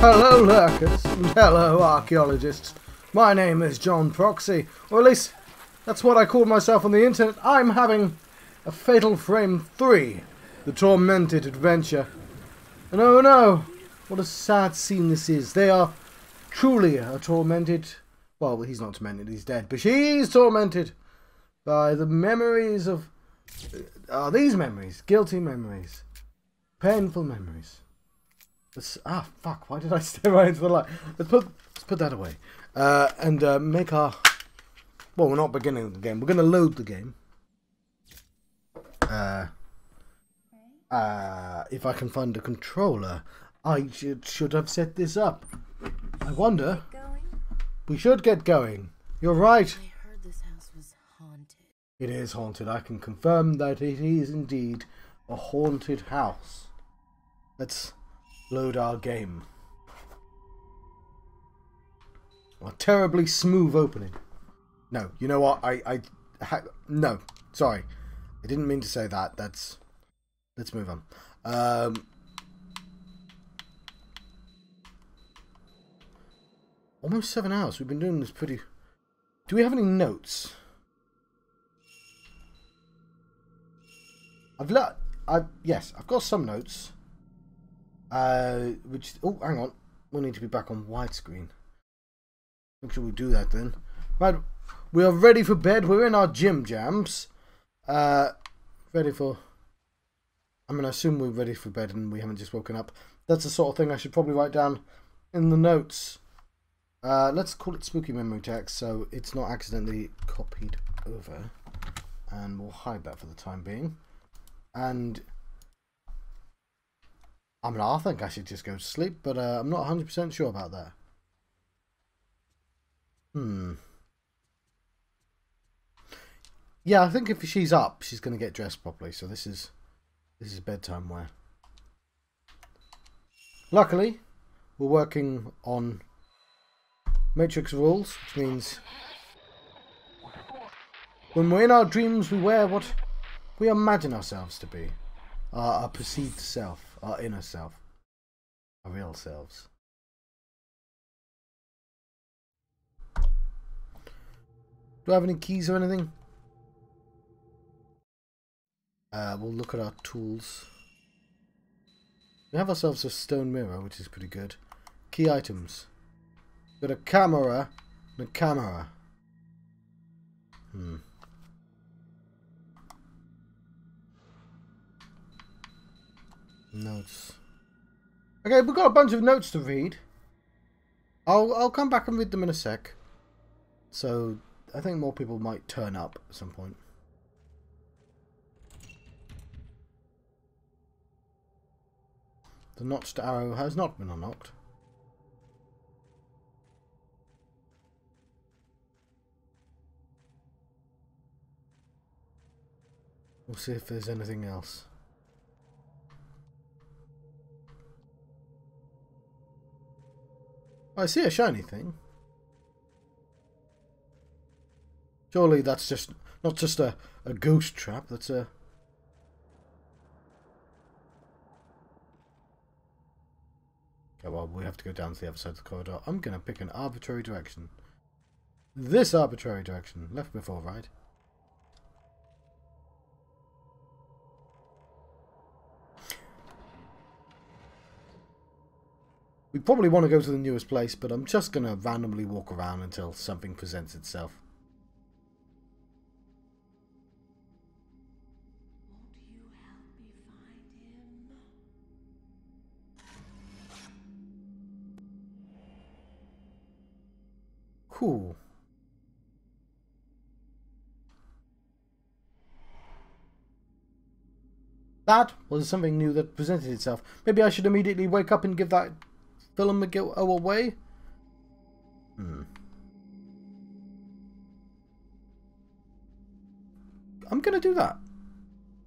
Hello, lurkers, and hello, archaeologists. My name is John Proxy, or at least that's what I call myself on the internet. I'm having a Fatal Frame 3, the tormented adventure. And oh no, what a sad scene this is. They are truly a tormented. Well, he's not tormented, he's dead, but she's tormented by the memories of. Uh, these memories, guilty memories, painful memories. Let's, ah, fuck, why did I stare right into the light? Let's put, let's put that away. Uh, and uh, make our... Well, we're not beginning the game. We're going to load the game. Uh, uh, if I can find a controller, I should, should have set this up. I wonder. We should get going. You're right. I heard this house was haunted. It is haunted. I can confirm that it is indeed a haunted house. Let's load our game. A terribly smooth opening. No, you know what? I, I, ha, no, sorry, I didn't mean to say that. That's, let's move on. Um, almost seven hours. We've been doing this pretty. Do we have any notes? I've let. I yes, I've got some notes. Uh, which oh, hang on, we need to be back on widescreen. Make sure we do that then. Right, we are ready for bed. We're in our gym jams. Uh, ready for. I mean, I assume we're ready for bed and we haven't just woken up. That's the sort of thing I should probably write down in the notes. Uh, let's call it spooky memory text so it's not accidentally copied over. And we'll hide that for the time being. And I mean, I think I should just go to sleep, but uh, I'm not 100% sure about that. Hmm. Yeah, I think if she's up, she's going to get dressed properly. So this is this is bedtime wear. Luckily, we're working on Matrix rules, which means when we're in our dreams, we wear what we imagine ourselves to be, our, our perceived self, our inner self, our real selves. Do I have any keys or anything? Uh, we'll look at our tools. We have ourselves a stone mirror, which is pretty good. Key items. Got a camera and a camera. Hmm. Notes. Okay, we've got a bunch of notes to read. I'll I'll come back and read them in a sec. So I think more people might turn up at some point. The notched arrow has not been unlocked. We'll see if there's anything else. I see a shiny thing. Surely that's just not just a, a ghost trap, that's a... Okay, well, we have to go down to the other side of the corridor. I'm going to pick an arbitrary direction. This arbitrary direction. Left before right. We probably want to go to the newest place, but I'm just going to randomly walk around until something presents itself. Cool. That was something new that presented itself. Maybe I should immediately wake up and give that film go away? Hmm. I'm going to do that.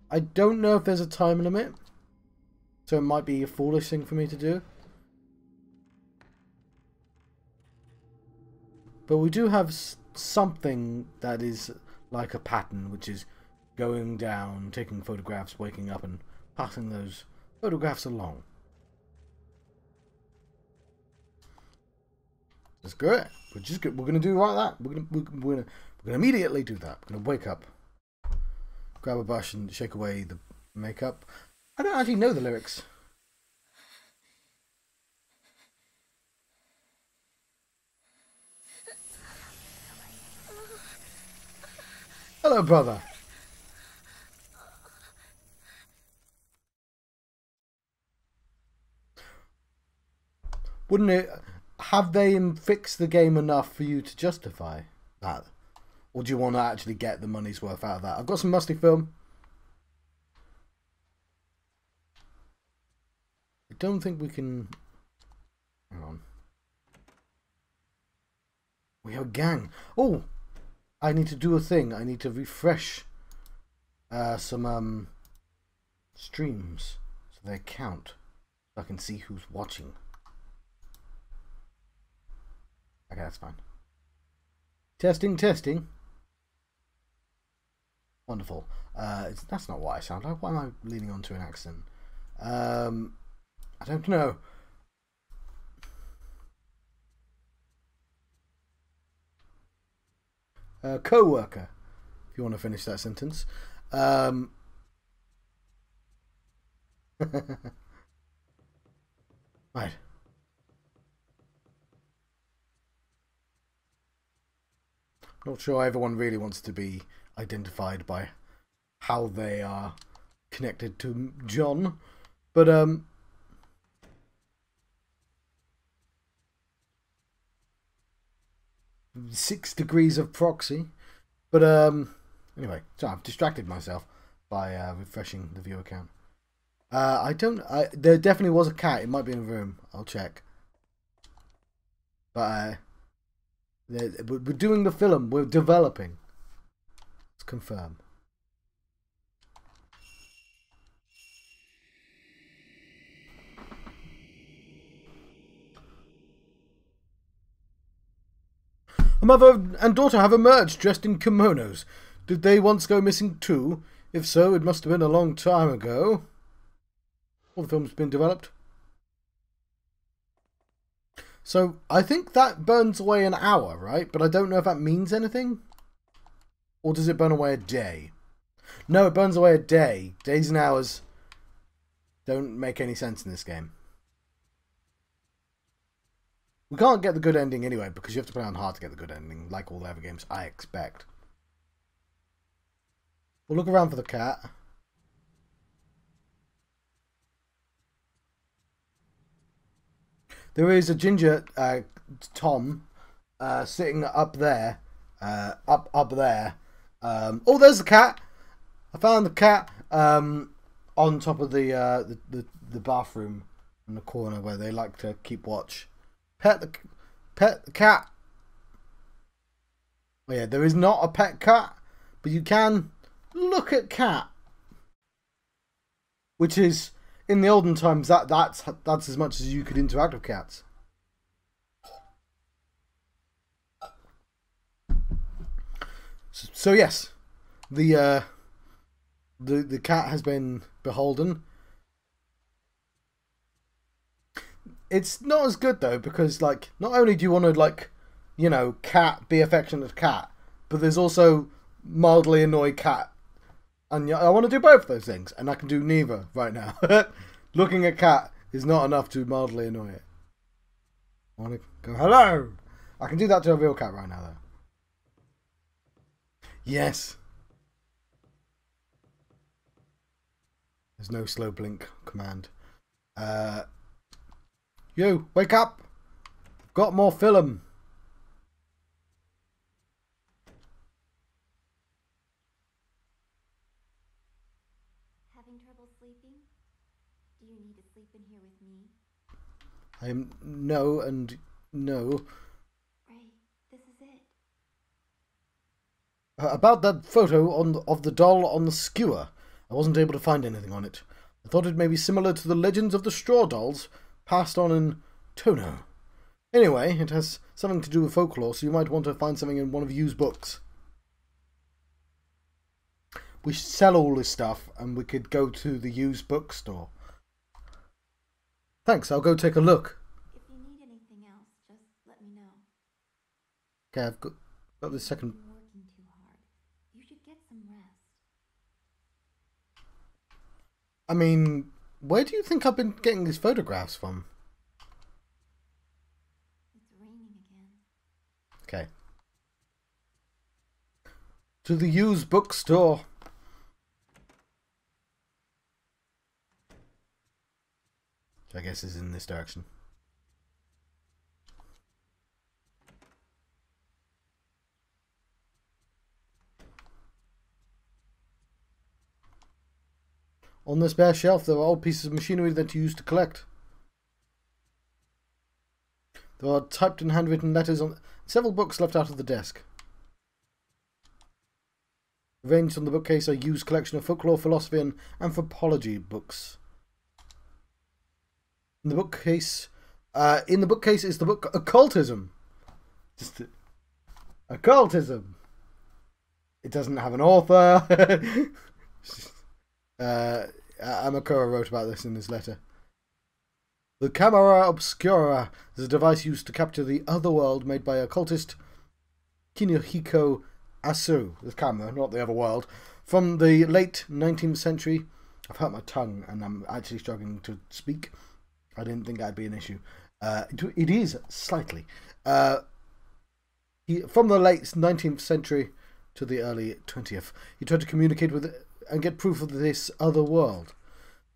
I don't know if there's a time limit. So it might be a foolish thing for me to do. But we do have something that is like a pattern, which is going down, taking photographs, waking up and passing those photographs along. That's great. We're just we're gonna do like that. We're gonna we're gonna we're gonna immediately do that. We're gonna wake up, grab a brush and shake away the makeup. I don't actually know the lyrics. Hello, brother. Wouldn't it? Have they fixed the game enough for you to justify that, or do you want to actually get the money's worth out of that? I've got some musty film. I don't think we can. Hang on. We have a gang. Oh, I need to do a thing. I need to refresh uh, some um, streams so they count. So I can see who's watching. Okay, that's fine. Testing, testing. Wonderful. Uh, that's not what I sound like. Why am I leaning onto an accent? Um, I don't know. uh, co-worker, if you want to finish that sentence. Um, right. Not sure everyone really wants to be identified by how they are connected to John, but um, six degrees of proxy. But um, anyway, so I've distracted myself by uh, refreshing the view account. Uh, I don't. I, there definitely was a cat. It might be in a room. I'll check. But uh, we're doing the film. We're developing. Let's confirm. A mother and daughter have emerged dressed in kimonos. Did they once go missing too? If so, it must have been a long time ago. All the film's been developed. So, I think that burns away an hour, right? But I don't know if that means anything. Or does it burn away a day? No, it burns away a day. Days and hours don't make any sense in this game. We can't get the good ending anyway because you have to play on hard to get the good ending, like all the other games, I expect. We'll look around for the cat. There is a ginger uh, Tom uh, sitting up there, uh, up up there. Um, oh, there's the cat. I found the cat um, on top of the, uh, the the the bathroom in the corner where they like to keep watch. Pet the pet the cat. Oh yeah, there is not a pet cat, but you can look at cat, which is in the olden times that that's that's as much as you could interact with cats. So, so yes, the uh, the the cat has been beholden it's not as good though because like not only do you want to like you know cat be affectionate cat but there's also mildly annoyed cat and i want to do both of those things and i can do neither right now. Looking at cat is not enough to mildly annoy it. I want to go hello! I can do that to a real cat right now though. Yes! There's no slow blink command. Uh you, wake up! Got more film. Having trouble sleeping? Do you need to sleep in here with me? I am no and no. Rei, this is it. Uh, about that photo on of the doll on the skewer. I wasn't able to find anything on it. I thought it may be similar to the legends of the straw dolls, passed on in Tono. Anyway, it has something to do with folklore, so you might want to find something in one of Yuu's books. We sell all this stuff, and we could go to the used bookstore. Thanks, I'll go take a look. If you need anything else, just let me know. Okay, I've got, got the second. Working too hard. You should get some rest. I mean, where do you think I've been getting these photographs from? It's raining again. Okay. To the used bookstore. I guess is in this direction. On this bare shelf, there are old pieces of machinery that you used to collect. There are typed and handwritten letters on several books left out of the desk. Arranged on the bookcase are used collection of folklore, philosophy, and anthropology books. In the bookcase, uh, in the bookcase is the book Occultism. Just Occultism. It doesn't have an author. uh, Amakura wrote about this in his letter. The Camera Obscura is a device used to capture the other world made by occultist Kinohiko Asu. The camera, not the other world. From the late 19th century. I've hurt my tongue and I'm actually struggling to speak. I didn't think that'd be an issue. Uh, it, is slightly. Uh, he, from the late 19th century to the early 20th, he tried to communicate with and get proof of this other world.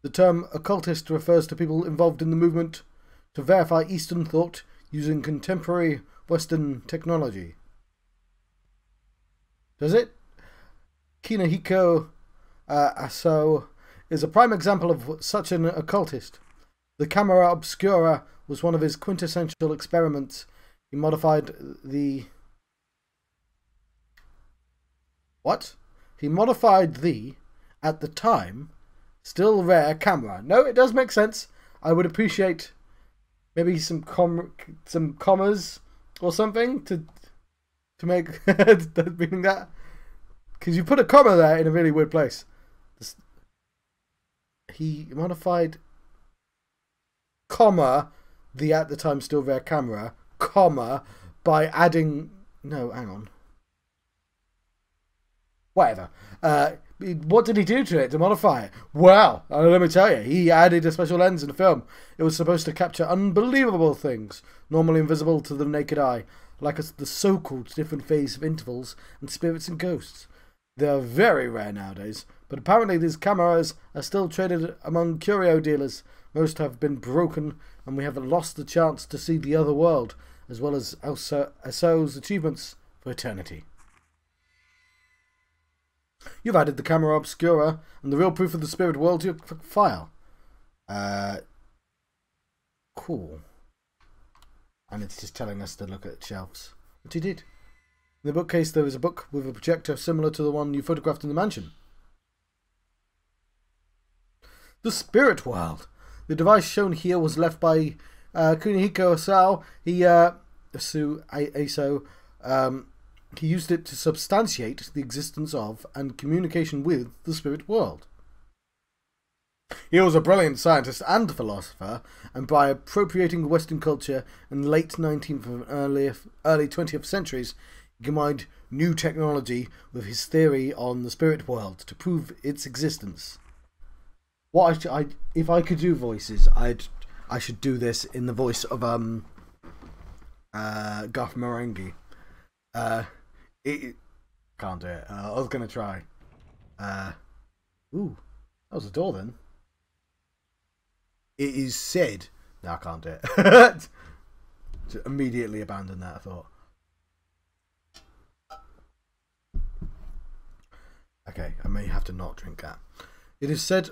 The term occultist refers to people involved in the movement to verify Eastern thought using contemporary Western technology. Does it? Kinahiko uh, Aso is a prime example of such an occultist. The camera obscura was one of his quintessential experiments. He modified the. What? He modified the, at the time, still rare camera. No, it does make sense. I would appreciate maybe some com some commas or something to to make meaning that because you put a comma there in a really weird place. He modified comma the at the time still rare camera comma by adding no hang on. Whatever. Uh, what did he do to it to modify it? Well uh, let me tell you he added a special lens in the film. It was supposed to capture unbelievable things normally invisible to the naked eye like the so-called different phase of intervals and spirits and ghosts. They are very rare nowadays but apparently these cameras are still traded among curio dealers most have been broken, and we have lost the chance to see the other world, as well as Aso's achievements for eternity. You've added the camera obscura and the real proof of the spirit world to your file. Uh, cool. And it's just telling us to look at shelves, which you did. In the bookcase, there is a book with a projector similar to the one you photographed in the mansion. The Spirit World. The device shown here was left by uh, Kunihiko Asao. He, uh, Asu, Aso, um, he used it to substantiate the existence of and communication with the spirit world. He was a brilliant scientist and philosopher, and by appropriating Western culture in late 19th and early, early 20th centuries, he combined new technology with his theory on the spirit world to prove its existence. What I, I if I could do voices, I'd I should do this in the voice of um uh Garth Marenghi. Uh, it, can't do it. Uh, I was gonna try. Uh, ooh, that was a door then. It is said. No, I can't do it. to immediately abandon that I thought. Okay, I may have to not drink that. It is said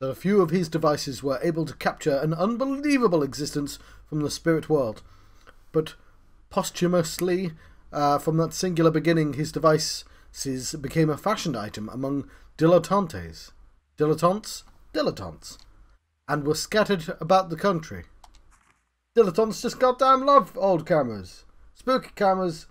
that a few of his devices were able to capture an unbelievable existence from the spirit world. But posthumously, uh, from that singular beginning, his devices became a fashioned item among dilettantes. Dilettantes? Dilettantes. And were scattered about the country. Dilettantes just goddamn love old cameras. Spooky cameras,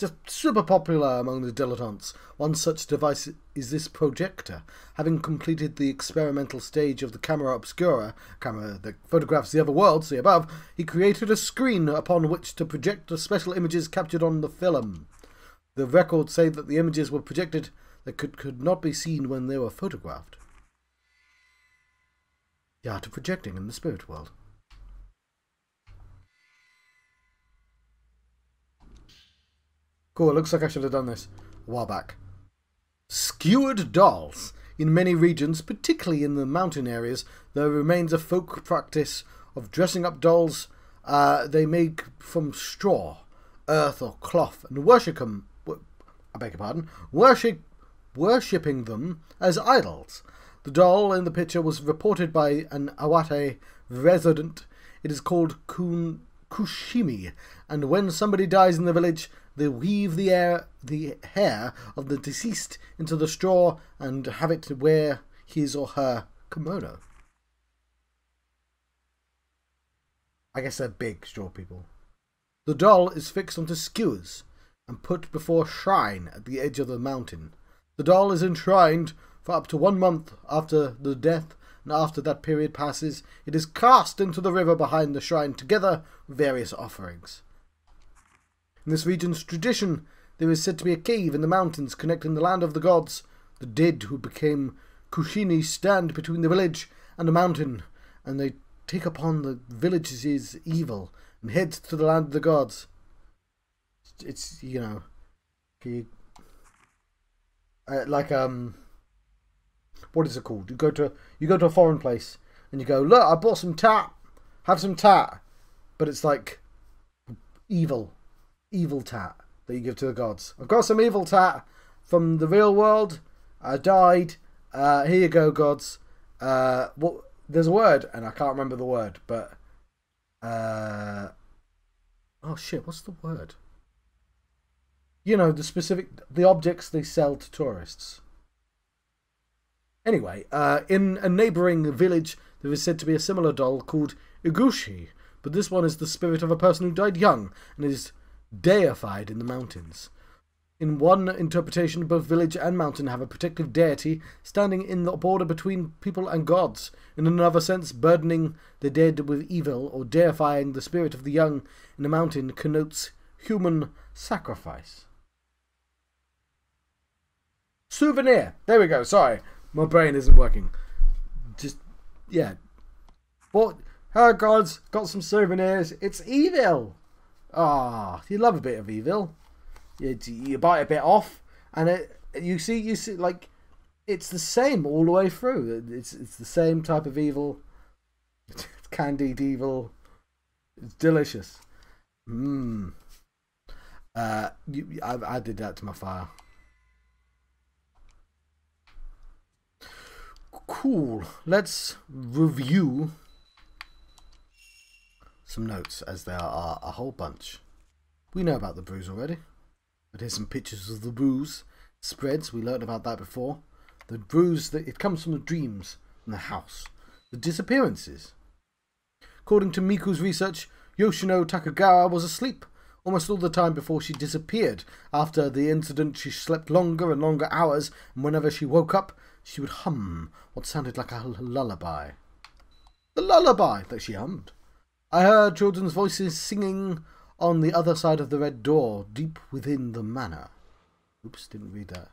Just super popular among the dilettantes. One such device is this projector. Having completed the experimental stage of the camera obscura, camera that photographs the other world, see above, he created a screen upon which to project the special images captured on the film. The records say that the images were projected that could, could not be seen when they were photographed. The art of projecting in the spirit world. Cool, it looks like I should have done this a while back. Skewered dolls. In many regions, particularly in the mountain areas, there remains a folk practice of dressing up dolls uh, they make from straw, earth, or cloth, and worship them. I beg your pardon. Worship, worshipping them as idols. The doll in the picture was reported by an Iwate resident. It is called kun, Kushimi, and when somebody dies in the village, they weave the, air, the hair of the deceased into the straw and have it wear his or her kimono. I guess they're big straw people. The doll is fixed onto skewers and put before a shrine at the edge of the mountain. The doll is enshrined for up to one month after the death, and after that period passes, it is cast into the river behind the shrine together with various offerings. In this region's tradition, there is said to be a cave in the mountains connecting the land of the gods. The dead who became Kushini stand between the village and the mountain, and they take upon the village's evil and head to the land of the gods. It's you know, uh, like um, what is it called? You go to you go to a foreign place and you go, look, I bought some tat, have some tat, but it's like evil evil tat that you give to the gods. I've got some evil tat from the real world. I died. Uh, here you go, gods. Uh, what? There's a word, and I can't remember the word, but uh, oh shit, what's the word? You know the specific the objects they sell to tourists. Anyway, uh, in a neighbouring village, there is said to be a similar doll called Igushi, but this one is the spirit of a person who died young and is deified in the mountains. In one interpretation, both village and mountain have a protective deity standing in the border between people and gods. In another sense, burdening the dead with evil or deifying the spirit of the young in the mountain connotes human sacrifice. Souvenir. There we go. Sorry, my brain isn't working. Just yeah. What? Her gods got some souvenirs. It's evil. Ah, you love a bit of evil. You, you bite a bit off, and it, you see, you see, like it's the same all the way through. It's it's the same type of evil. It's candied evil. It's delicious. Mmm. Uh, you, I, I did that to my fire. Cool. Let's review some notes, as there are a whole bunch. We know about the bruise already, but here's some pictures of the bruise. Spreads, we learned about that before. The bruise, that it comes from the dreams in the house. The disappearances. According to Miku's research, Yoshino Takigawa was asleep almost all the time before she disappeared. After the incident, she slept longer and longer hours, and whenever she woke up, she would hum what sounded like a lullaby. The lullaby that she hummed. I heard children's voices singing on the other side of the red door, deep within the manor. Oops, didn't read that.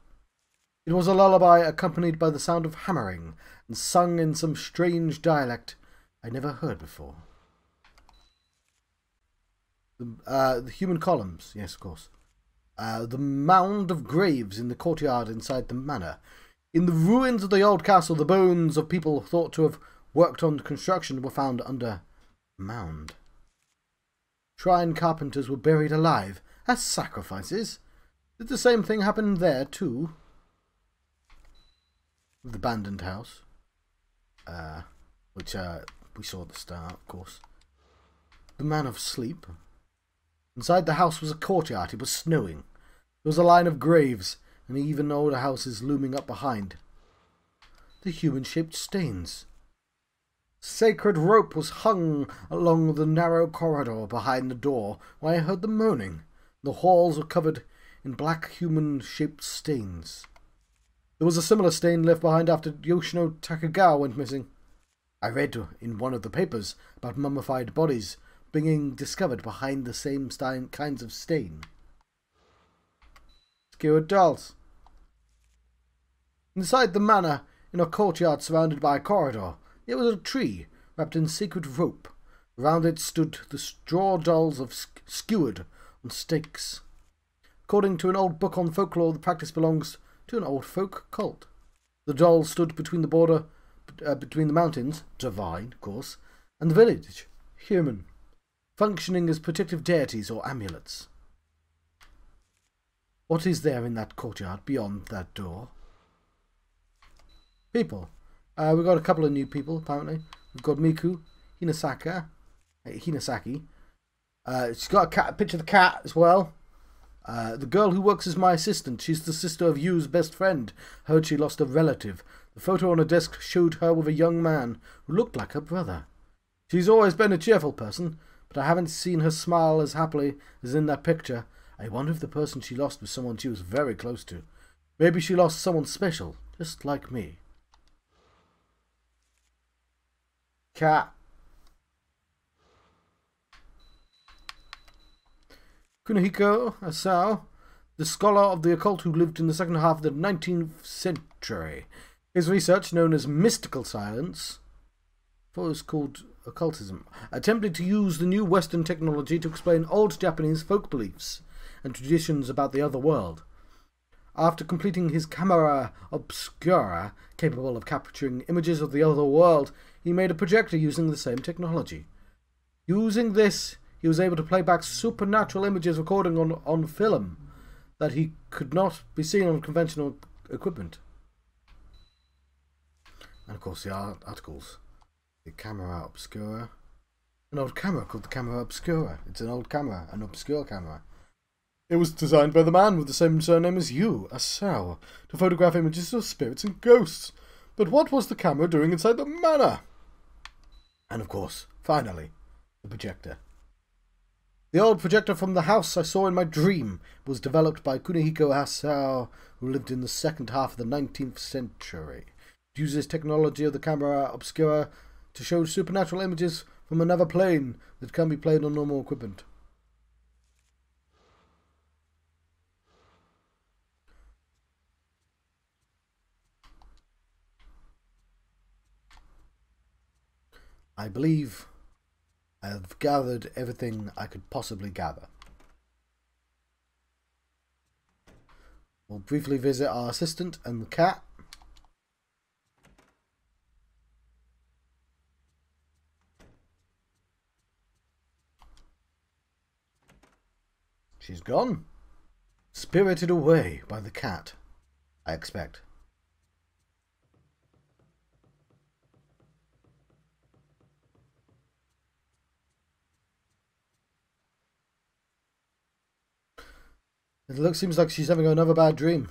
It was a lullaby accompanied by the sound of hammering and sung in some strange dialect I never heard before. The, uh, the human columns, yes, of course. Uh, the mound of graves in the courtyard inside the manor. In the ruins of the old castle, the bones of people thought to have worked on construction were found under mound. Shrine carpenters were buried alive as sacrifices. Did the same thing happen there too? The abandoned house, uh, which uh, we saw at the start, of course. The Manor of Sleep. Inside the house was a courtyard. It was snowing. There was a line of graves, and even older houses looming up behind. The human-shaped stains. Sacred rope was hung along the narrow corridor behind the door, where I heard the moaning. The halls were covered in black human-shaped stains. There was a similar stain left behind after Yoshino Takigawa went missing. I read in one of the papers about mummified bodies being discovered behind the same stein, kinds of stain. Skewered dolls. Inside the manor, in a courtyard surrounded by a corridor, there was a tree wrapped in secret rope. Around it stood the straw dolls of skewered on stakes. According to an old book on folklore, the practice belongs to an old folk cult. The dolls stood between the border, uh, between the mountains, divine, of course, and the village, human, functioning as protective deities or amulets. What is there in that courtyard beyond that door? People. Uh, we've got a couple of new people, apparently. We've got Miku, Hinasaka, Hinasaki. Uh, she's got a, cat, a picture of the cat as well. Uh, the girl who works as my assistant, she's the sister of Yuu's best friend. Heard she lost a relative. The photo on her desk showed her with a young man who looked like her brother. She's always been a cheerful person, but I haven't seen her smile as happily as in that picture. I wonder if the person she lost was someone she was very close to. Maybe she lost someone special, just like me. Cat. Kunihiko Asao, the scholar of the occult who lived in the second half of the 19th century. His research, known as mystical science, what was called occultism, attempted to use the new Western technology to explain old Japanese folk beliefs and traditions about the other world. After completing his camera obscura, capable of capturing images of the other world, he made a projector using the same technology. Using this, he was able to play back supernatural images recording on, on film that he could not be seen on conventional equipment. And of course, the art articles. The camera obscura. An old camera called the camera obscura. It's an old camera, an obscure camera. It was designed by the man with the same surname as you, a Asao, to photograph images of spirits and ghosts. But what was the camera doing inside the manor? And of course, finally, the projector. The old projector from the house I saw in my dream was developed by Kunihiko Asao, who lived in the second half of the 19th century. It uses technology of the camera obscura to show supernatural images from another plane that can be played on normal equipment. I believe I have gathered everything I could possibly gather. We'll briefly visit our assistant and the cat. She's gone. Spirited away by the cat, I expect. It looks seems like she's having another bad dream.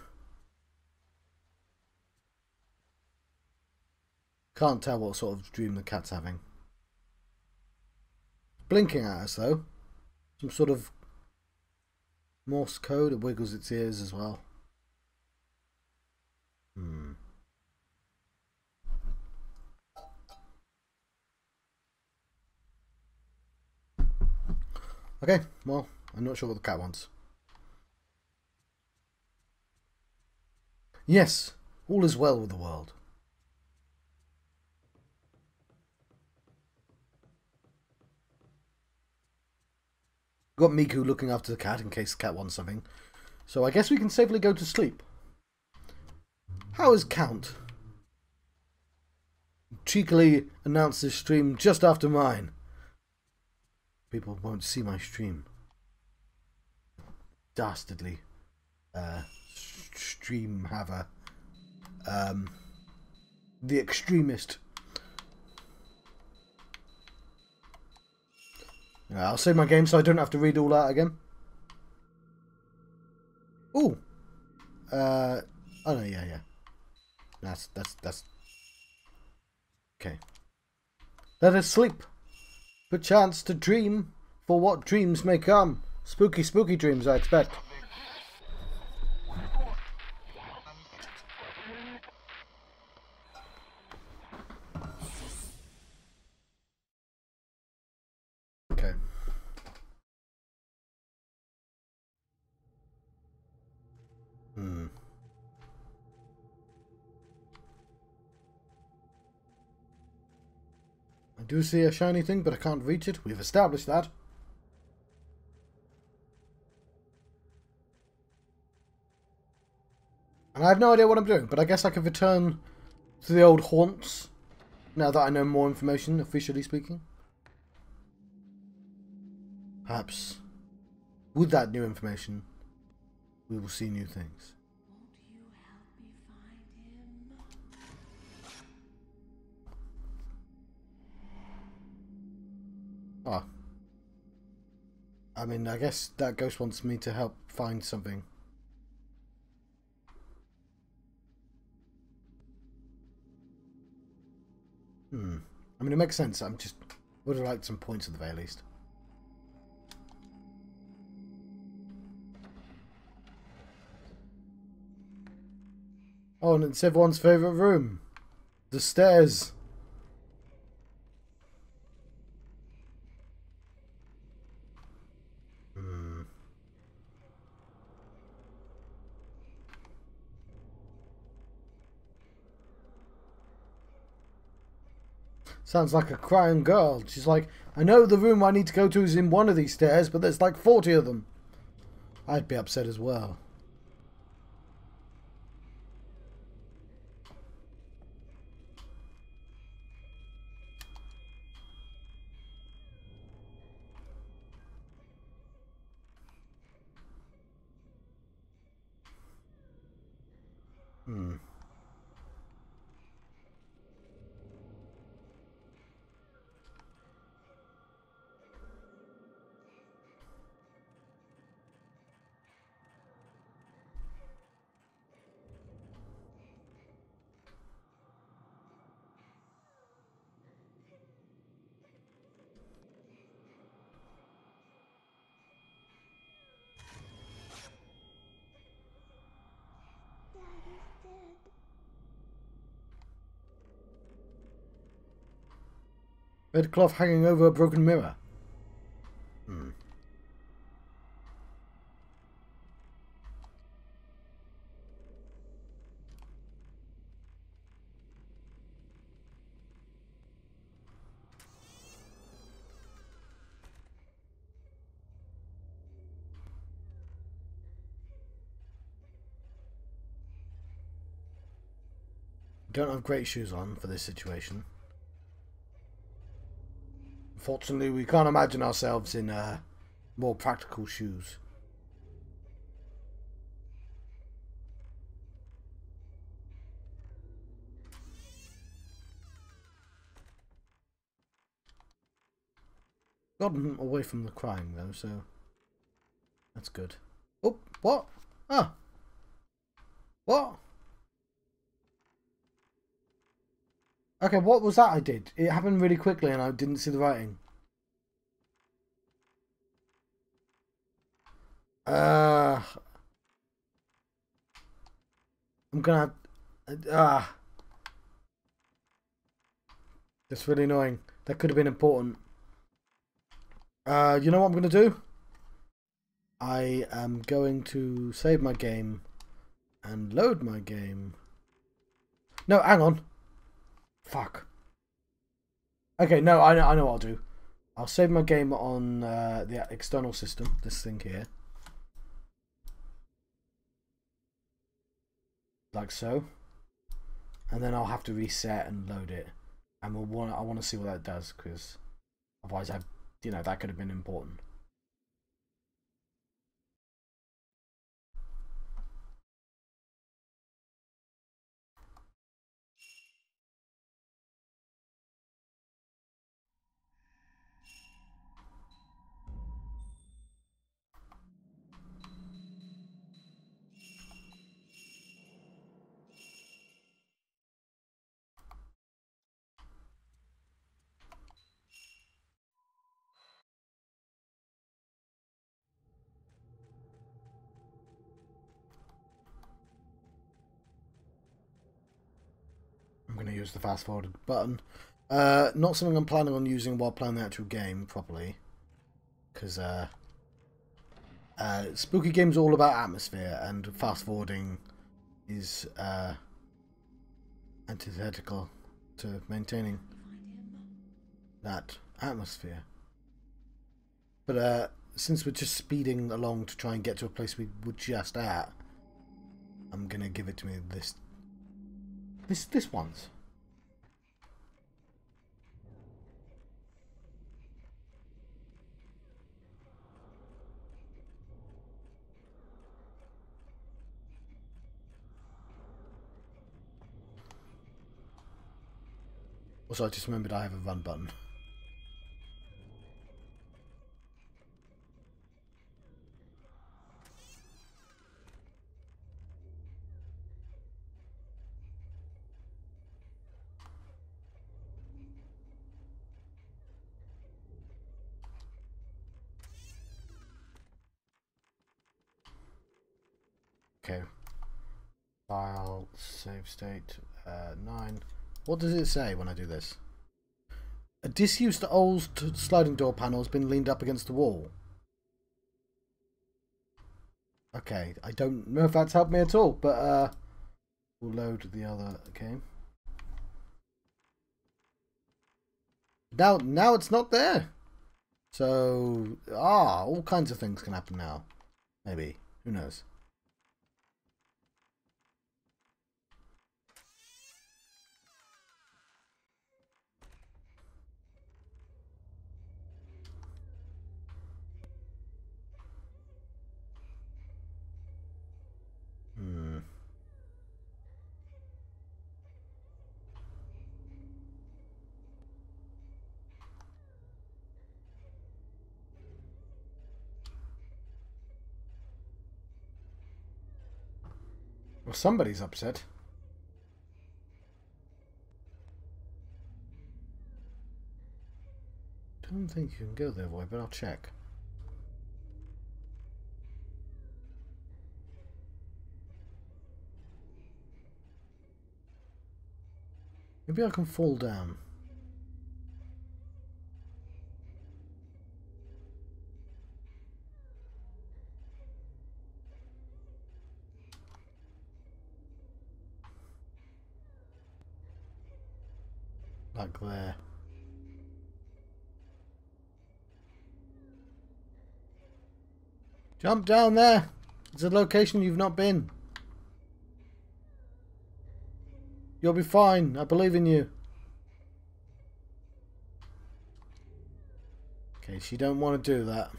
Can't tell what sort of dream the cat's having. Blinking at us though. Some sort of Morse code. It wiggles its ears as well. Hmm. Okay, well, I'm not sure what the cat wants. Yes, all is well with the world. Got Miku looking after the cat in case the cat wants something. So I guess we can safely go to sleep. How is Count? Cheekily announced this stream just after mine. People won't see my stream. Dastardly. Uh, stream haver. Um, the extremist. Yeah, I'll save my game so I don't have to read all that again. Oh, uh, oh no, yeah, yeah. That's that's that's okay. Let us sleep, perchance to dream, for what dreams may come. Spooky, spooky dreams, I expect. Do see a shiny thing, but I can't reach it. We've established that. And I have no idea what I'm doing, but I guess I could return to the old haunts now that I know more information, officially speaking. Perhaps with that new information, we will see new things. Ah. I mean, I guess that ghost wants me to help find something. Hmm. I mean, it makes sense. I'm just would have liked some points at the very least. Oh, and it's everyone's favourite room. The stairs. Sounds like a crying girl. She's like, I know the room I need to go to is in one of these stairs, but there's like 40 of them. I'd be upset as well. Dead. Red cloth hanging over a broken mirror. Hmm. Don't have great shoes on for this situation. Fortunately, we can't imagine ourselves in uh, more practical shoes. Gotten away from the crying though, so that's good. Oh, what? Ah, what? Okay, what was that I did? It happened really quickly and I didn't see the writing. Uh, I'm gonna have, ah. That's really annoying. That could have been important. Uh, you know what I'm gonna do? I am going to save my game and load my game. No, hang on. Fuck. Okay, no, I know, I know what I'll do. I'll save my game on uh, the external system, this thing here. Like so. And then I'll have to reset and load it. And we'll want, I want to see what that does, because otherwise I, you know, that could have been important. Use the fast forward button. Uh, not something I'm planning on using while playing the actual game properly. Because uh, uh, spooky games all about atmosphere, and fast forwarding is uh, antithetical to maintaining. That atmosphere. But uh, since we're just speeding along to try and get to a place we were just at, I'm gonna give it to me this this this once. Also, I just remembered I have a run button. Okay. File, save state, uh, 9. What does it say when I do this? A disused old sliding door panel has been leaned up against the wall. Okay, I don't know if that's helped me at all, but uh, we'll load the other. Okay. Now, now it's not there. So, ah, all kinds of things can happen now. Maybe. Who knows? Somebody's upset. Don't think you can go there, boy, but I'll check. Maybe I can fall down. Like there. Jump down there. It's a location you've not been. You'll be fine. I believe in you. Okay, she don't want to do that.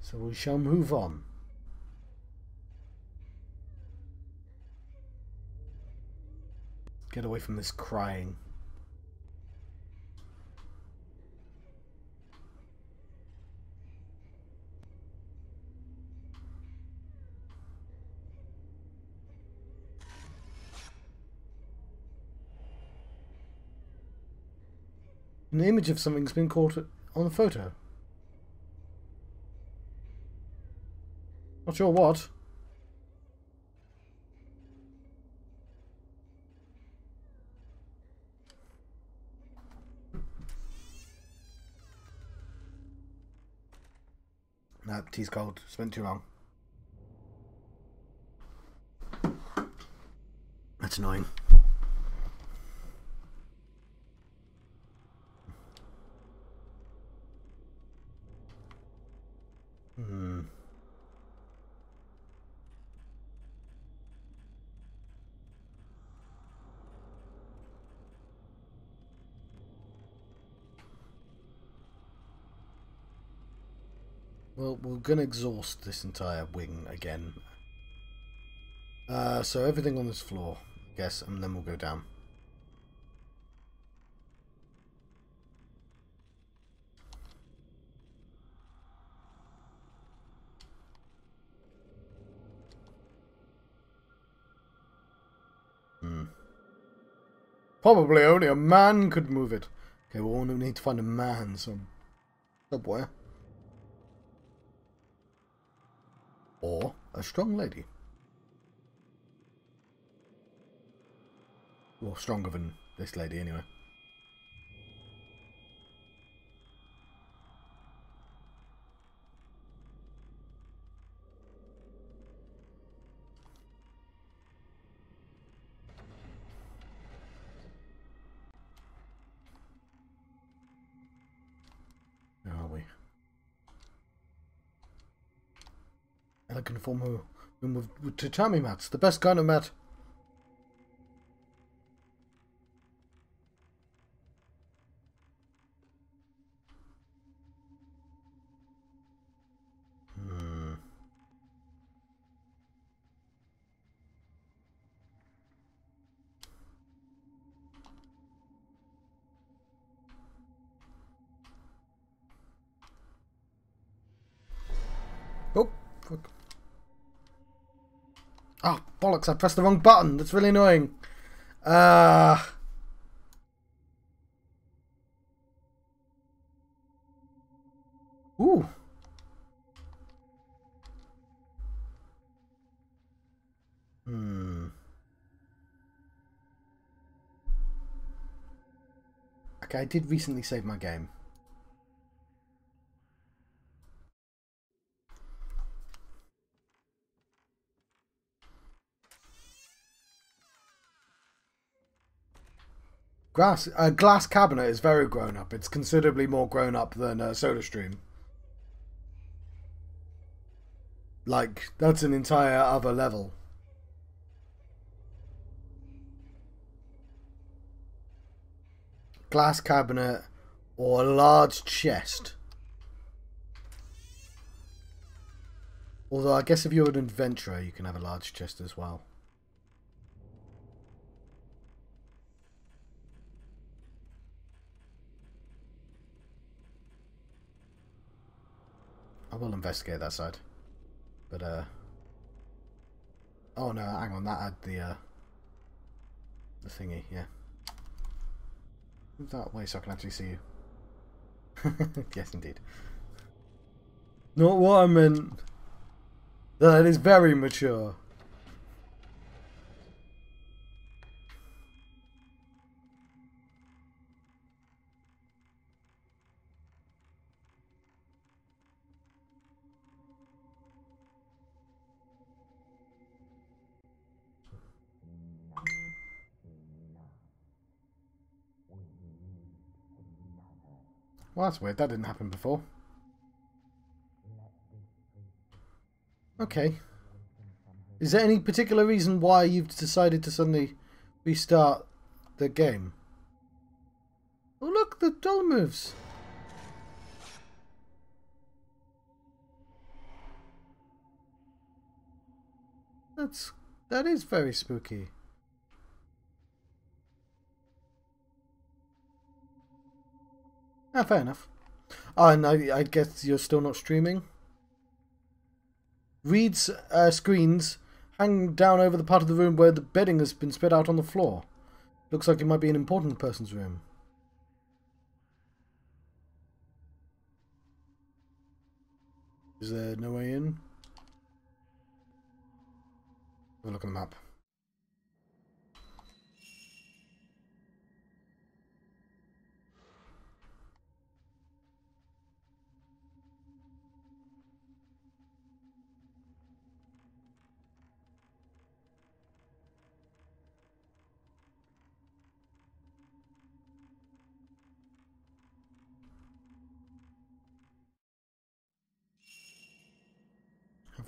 So we shall move on. Get away from this crying. An image of something's been caught on the photo. Not sure what. No, tea's cold. Spent too long. That's annoying. Hmm. Well, we're going to exhaust this entire wing again. Uh, so everything on this floor, I guess, and then we'll go down. Hmm. Probably only a man could move it. Okay, well, we need to find a man, so... Somewhere. Or a strong lady. Well, stronger than this lady, anyway. I can form a room with, with tatami mats, the best kind of mat. Bollocks, I pressed the wrong button. That's really annoying. Uh... Ooh. Hmm. Okay, I did recently save my game. Glass, a glass cabinet is very grown up. It's considerably more grown up than uh, SodaStream. Like, that's an entire other level. Glass cabinet or a large chest. Although I guess if you're an adventurer, you can have a large chest as well. I will investigate that side. But, uh... Oh, no, hang on, that had the, uh... The thingy, yeah. Move that way so I can actually see you. yes, indeed. Not what I meant. That is very mature. Well, that's weird. That didn't happen before. Okay. Is there any particular reason why you've decided to suddenly restart the game? Oh, look, the doll moves. That's that is very spooky. Ah, fair enough. Oh, and I, I guess you're still not streaming? Reed's uh, screens hang down over the part of the room where the bedding has been spread out on the floor. Looks like it might be an important person's room. Is there no way in? Have a look at the map.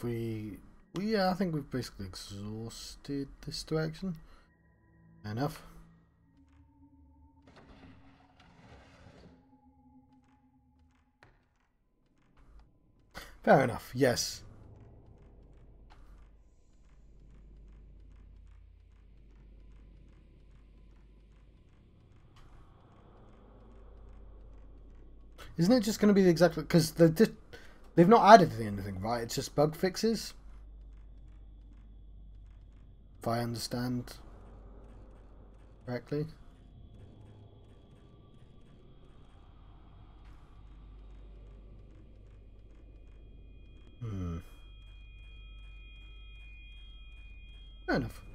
We... Well, yeah, I think we've basically exhausted this direction. Enough. Fair enough, yes. Isn't it just going to be the exact... Because the, they've not added anything, right? It's just bug fixes? If I understand correctly. Hmm. Fair enough.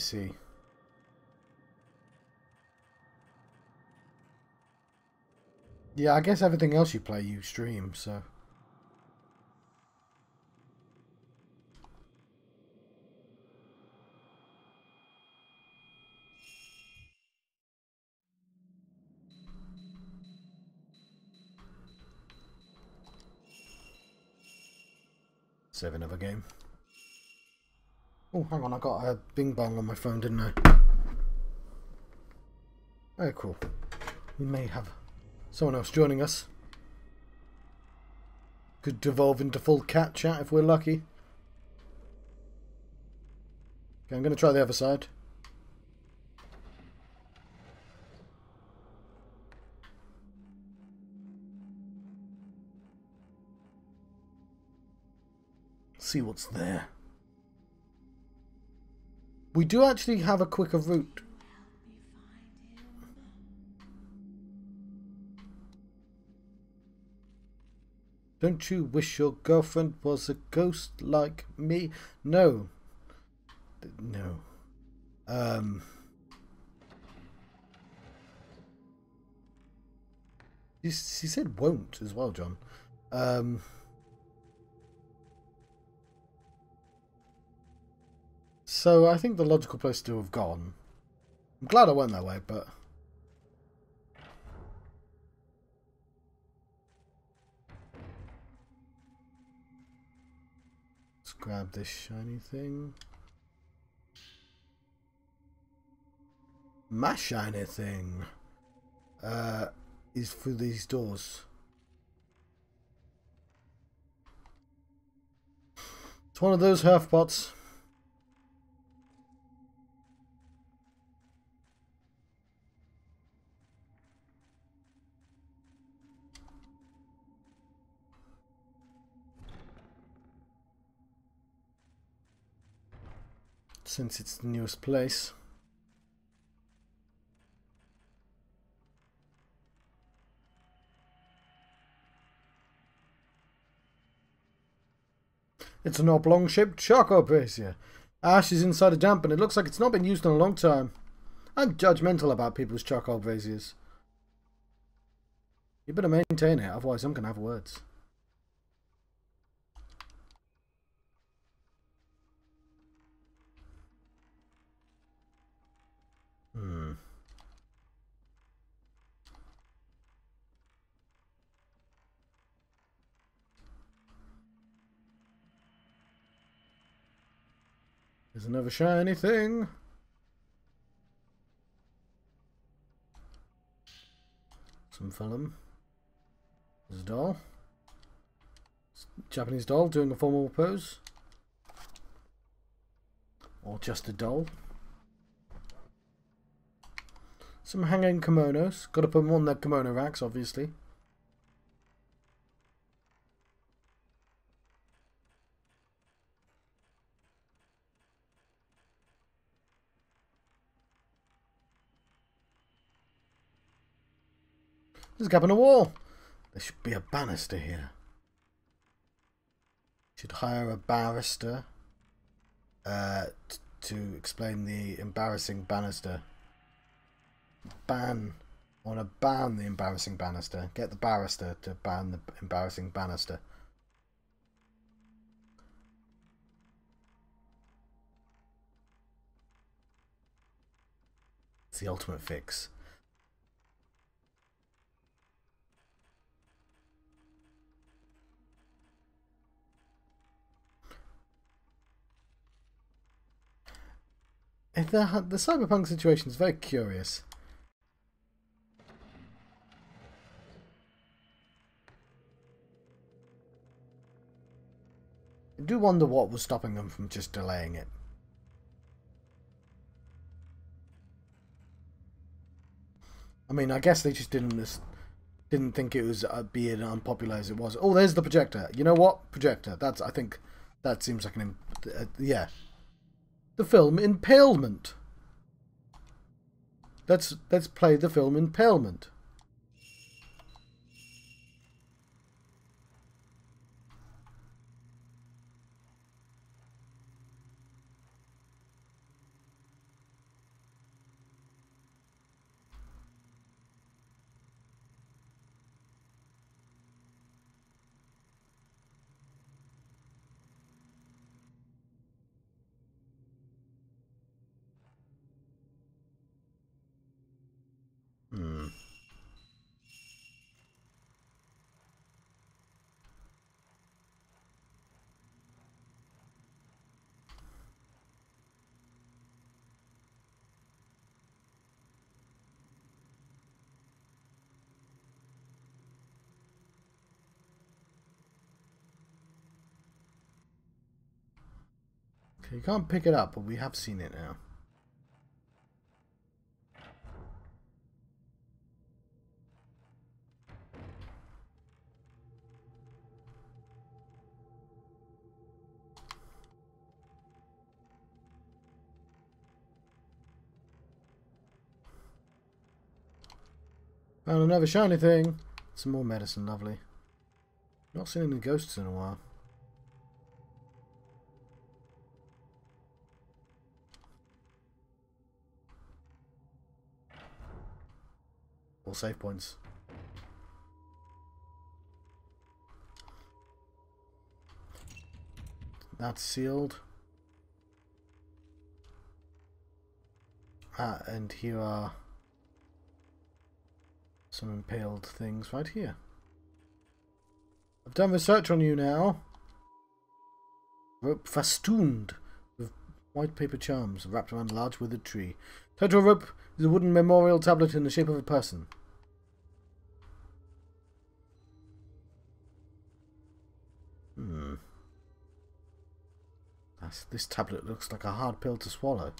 see. Yeah, I guess everything else you play, you stream, so... Seven of a game. Oh, hang on, I got a bing bong on my phone, didn't I? Very cool. We may have someone else joining us. Could devolve into full cat chat if we're lucky. Okay, I'm going to try the other side. See what's there. We do actually have a quicker route. Don't you wish your girlfriend was a ghost like me? No. No. Um. She, said won't as well, John. Um. So I think the logical place to have gone. I'm glad I went that way, but. Let's grab this shiny thing. My shiny thing uh, is through these doors. It's one of those half pots. Since it's the newest place. It's an oblong-shaped charcoal brazier. Ash is inside a damp and it looks like it's not been used in a long time. I'm judgmental about people's charcoal braziers. You better maintain it, otherwise I'm going to have words. Hmm. There's another shiny thing. Some film. There's a doll. Japanese doll doing a formal pose. Or just a doll. Some hanging kimonos. Got to put them on the kimono racks, obviously. There's a gap in the wall. There should be a banister here. Should hire a barrister uh, to explain the embarrassing banister. Ban. Want to ban the embarrassing banister. Get the barrister to ban the embarrassing banister. It's the ultimate fix. The, the cyberpunk situation is very curious. I do wonder what was stopping them from just delaying it. I mean, I guess they just didn't just didn't think it was uh, being unpopular as it was. Oh, there's the projector. You know what? Projector. That's I think that seems like an uh, yeah. The film Impalement. Let's let's play the film Impalement. Hmm. You can't pick it up, but we have seen it now. Found another shiny thing. Some more medicine, lovely. Not seen any ghosts in a while. All save points. That's sealed. Ah, and here are some impaled things right here. I've done research on you now. Rope festooned with white paper charms wrapped around a large withered tree. Tied to a rope is a wooden memorial tablet in the shape of a person. This tablet looks like a hard pill to swallow.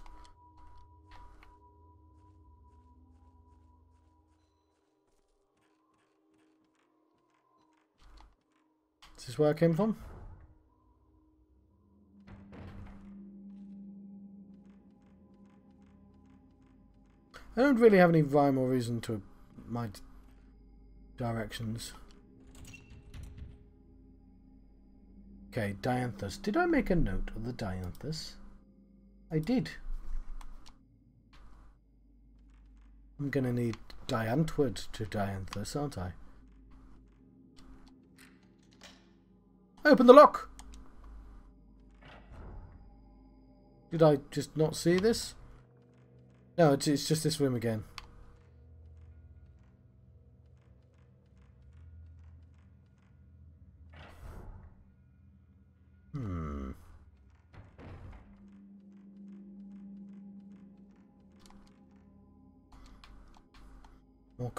This is this where I came from? I don't really have any rhyme or reason to my directions. Okay, Dianthus. Did I make a note of the Dianthus? I did. I'm gonna need Diantwood to Dianthus, aren't I? Open the lock! Did I just not see this? No, it's, it's just this room again.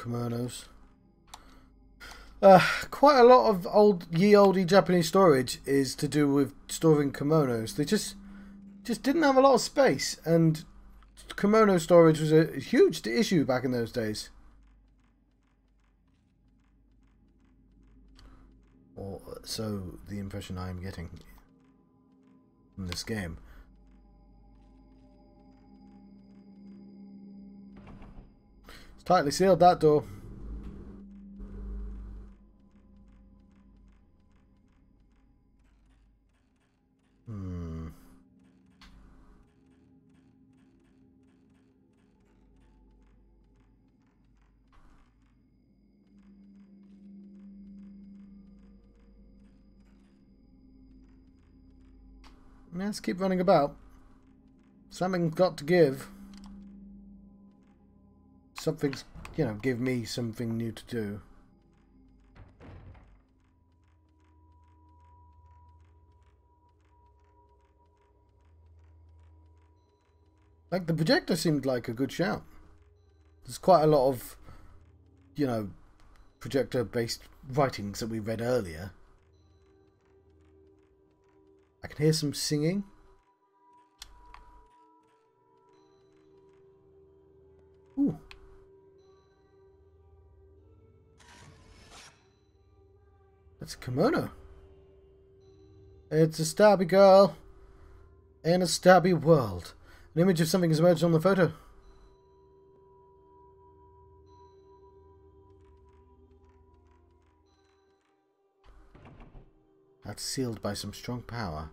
Kimonos. Uh, quite a lot of old ye olde Japanese storage is to do with storing kimonos. They just just didn't have a lot of space, and kimono storage was a huge issue back in those days. Or so the impression I am getting from this game. Tightly sealed that door. Hmm. Let's keep running about. Something's got to give. Something's, you know, give me something new to do. Like, the projector seemed like a good shout. There's quite a lot of, you know, projector-based writings that we read earlier. I can hear some singing. Kimono. It's a stabby girl in a stabby world. An image of something has emerged on the photo. That's sealed by some strong power.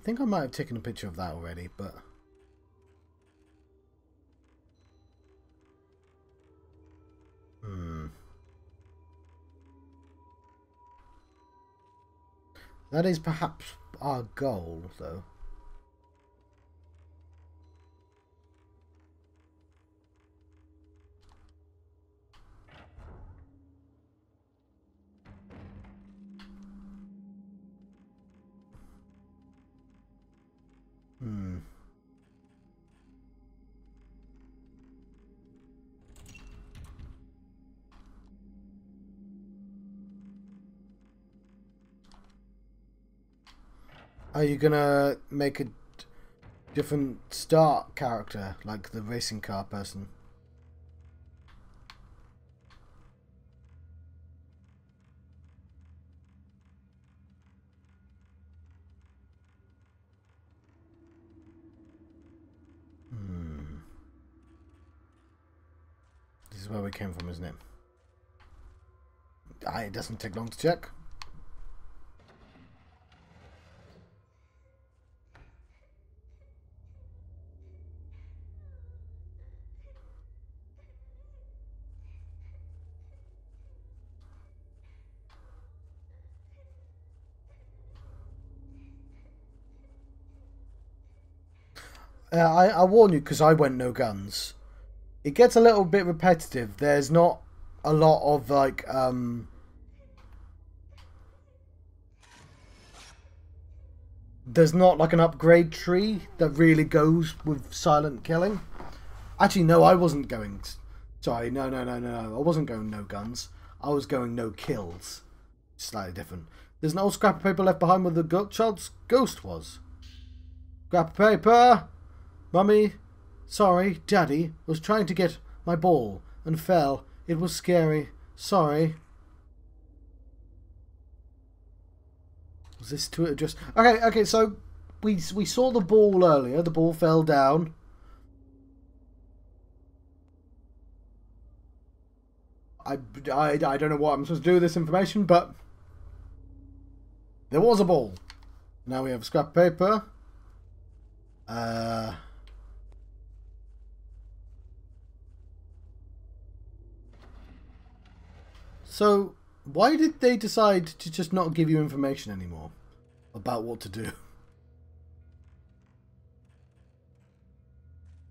I think I might have taken a picture of that already, but... That is perhaps our goal, though. Hmm. Are you gonna make a different start character, like the racing car person. Hmm. This is where we came from, isn't it? Ah, it doesn't take long to check. Uh, I, I warn you because I went no guns. It gets a little bit repetitive. There's not a lot of like um there's not like an upgrade tree that really goes with silent killing. Actually, no, I wasn't going. Sorry, no, no, no, no. I wasn't going no guns. I was going no kills. Slightly different. There's an old scrap of paper left behind where the child's ghost was. Scrap of paper. Mummy, sorry, Daddy was trying to get my ball and fell. It was scary. Sorry. Was this to address? Okay, okay. So we we saw the ball earlier. The ball fell down. I, I, I don't know what I'm supposed to do with this information, but there was a ball. Now we have scrap paper. Uh. So, why did they decide to just not give you information anymore about what to do?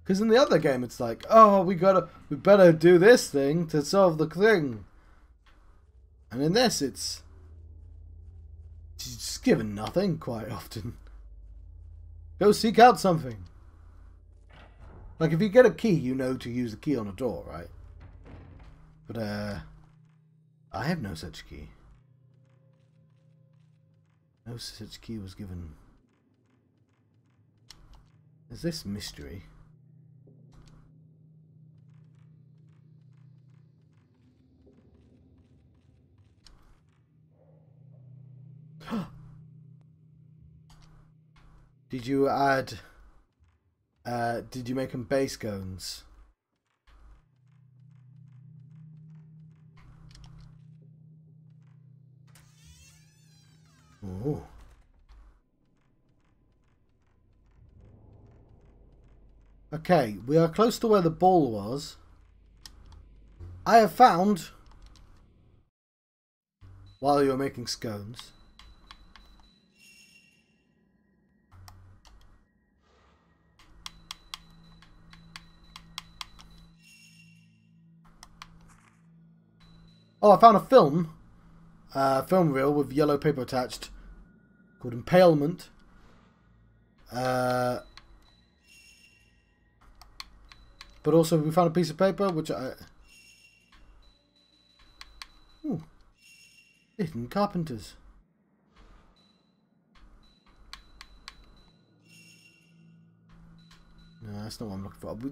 Because in the other game, it's like, oh, we gotta, we better do this thing to solve the thing. And in this, it's just given nothing quite often. Go seek out something. Like if you get a key, you know to use the key on a door, right? But uh. I have no such key. No such key was given. Is this mystery? did you add... Uh, did you make them base cones? Oh. Okay, we are close to where the ball was. I have found, while you are making scones, Oh, I found a film uh, film reel with yellow paper attached called Impalement. Uh, but also we found a piece of paper which I... Ooh. Hidden Carpenters. No, that's not what I'm looking for. We,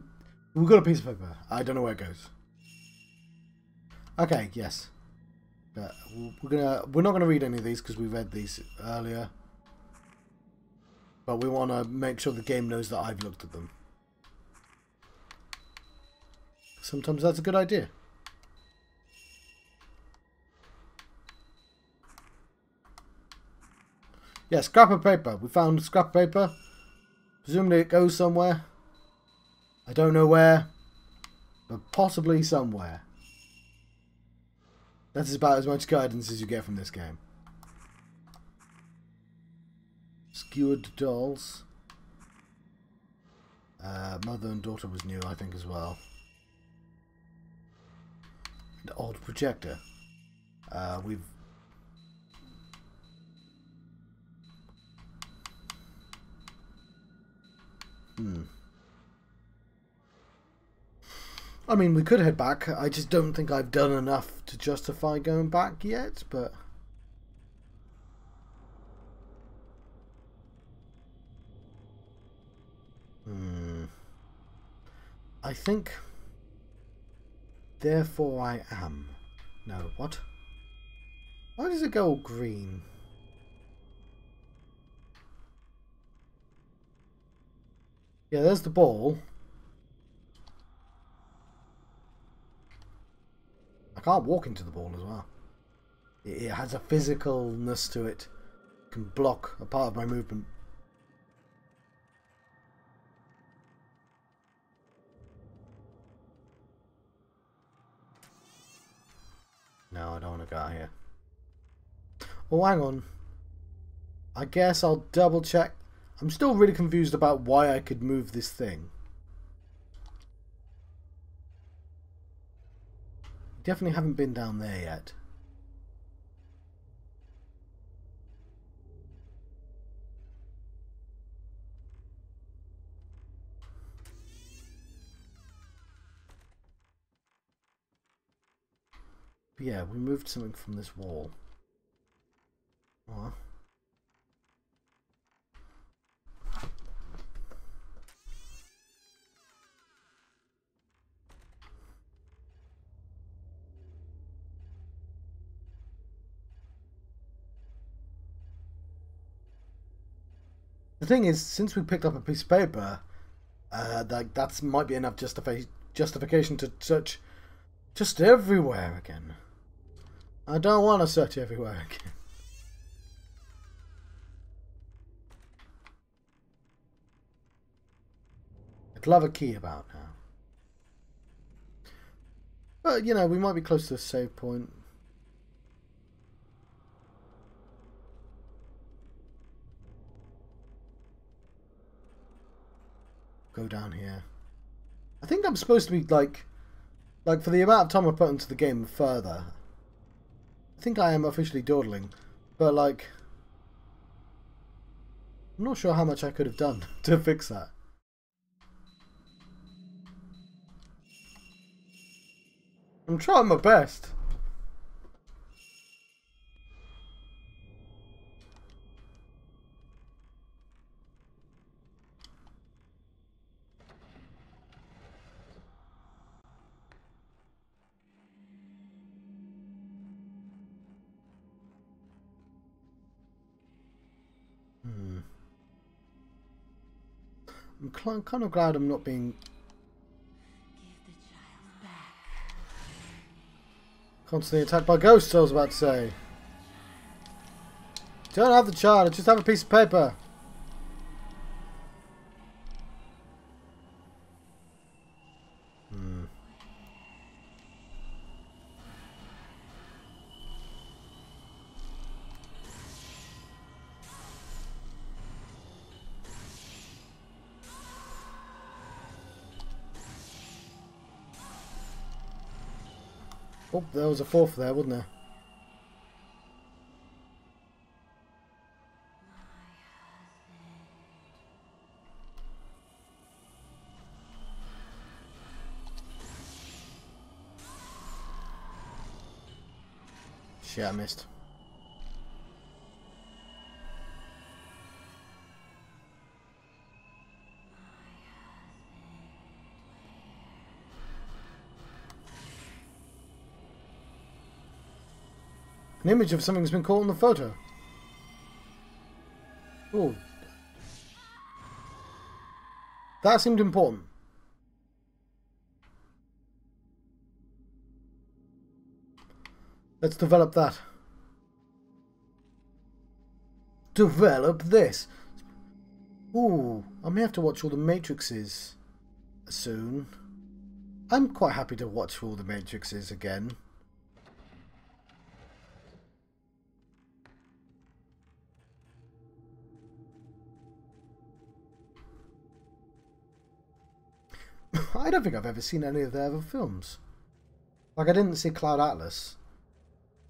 we've got a piece of paper. I don't know where it goes. Okay, yes. We're gonna we're not gonna read any of these because we read these earlier. But we want to make sure the game knows that I've looked at them. Sometimes that's a good idea. Yeah, scrap of paper. We found scrap of paper. Presumably it goes somewhere. I don't know where. But possibly somewhere. That's about as much guidance as you get from this game. Skewered dolls. Uh, mother and daughter was new, I think, as well. The old projector. Uh, we've Hmm. I mean, we could head back. I just don't think I've done enough to justify going back yet, but... I think. Therefore I am. No, what? Why does it go green? Yeah, there's the ball. I can't walk into the ball as well. It, it has a physicalness to it. can block a part of my movement. No, I don't want to go out here. Oh, hang on. I guess I'll double check. I'm still really confused about why I could move this thing. Definitely haven't been down there yet. But yeah, we moved something from this wall. The thing is, since we picked up a piece of paper, uh, that that's might be enough justifi- justification to search just everywhere again. I don't want to search everywhere again. I'd love a key about now. But, you know, we might be close to a save point. Go down here. I think I'm supposed to be, like, like for the amount of time I put into the game further, I think I am officially dawdling, but like, I'm not sure how much I could have done to fix that. I'm trying my best. Kind of glad I'm not being constantly attacked by ghosts, I was about to say. Don't have the child, I just have a piece of paper. There was a fourth there, wasn't there? Shit, I missed. An image of something's been caught in the photo. Oh. That seemed important. Let's develop that. Develop this. Ooh, I may have to watch all the Matrixes soon. I'm quite happy to watch all the Matrixes again. I don't think I've ever seen any of their other films. Like I didn't see Cloud Atlas.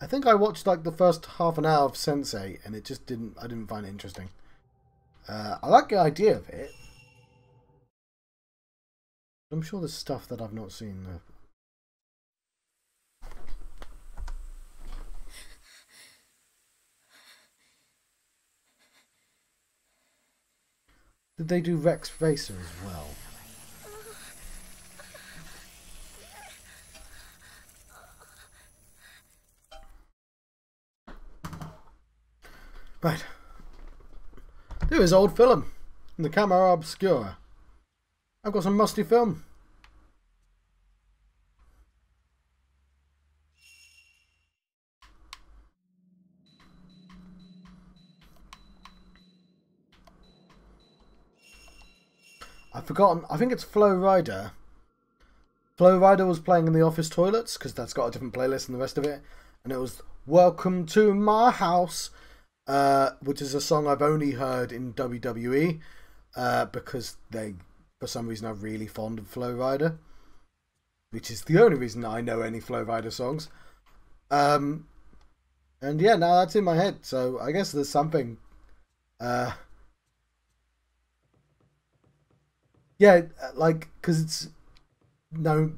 I think I watched like the first half an hour of Sense8, and it just didn't. I didn't find it interesting. Uh, I like the idea of it. I'm sure there's stuff that I've not seen. Uh, Did they do Rex Racer as well? Right. There is old film in the camera obscura. I've got some musty film. I've forgotten. I think it's Flo Rida. Flo Rida was playing in the office toilets because that's got a different playlist than the rest of it, and it was "Welcome to My House," uh, which is a song I've only heard in WWE uh, because they, for some reason, are really fond of Flo Rida, which is the only reason I know any Flo Rida songs. Um, and yeah, now that's in my head, so I guess there's something. Uh, yeah, like because it's no,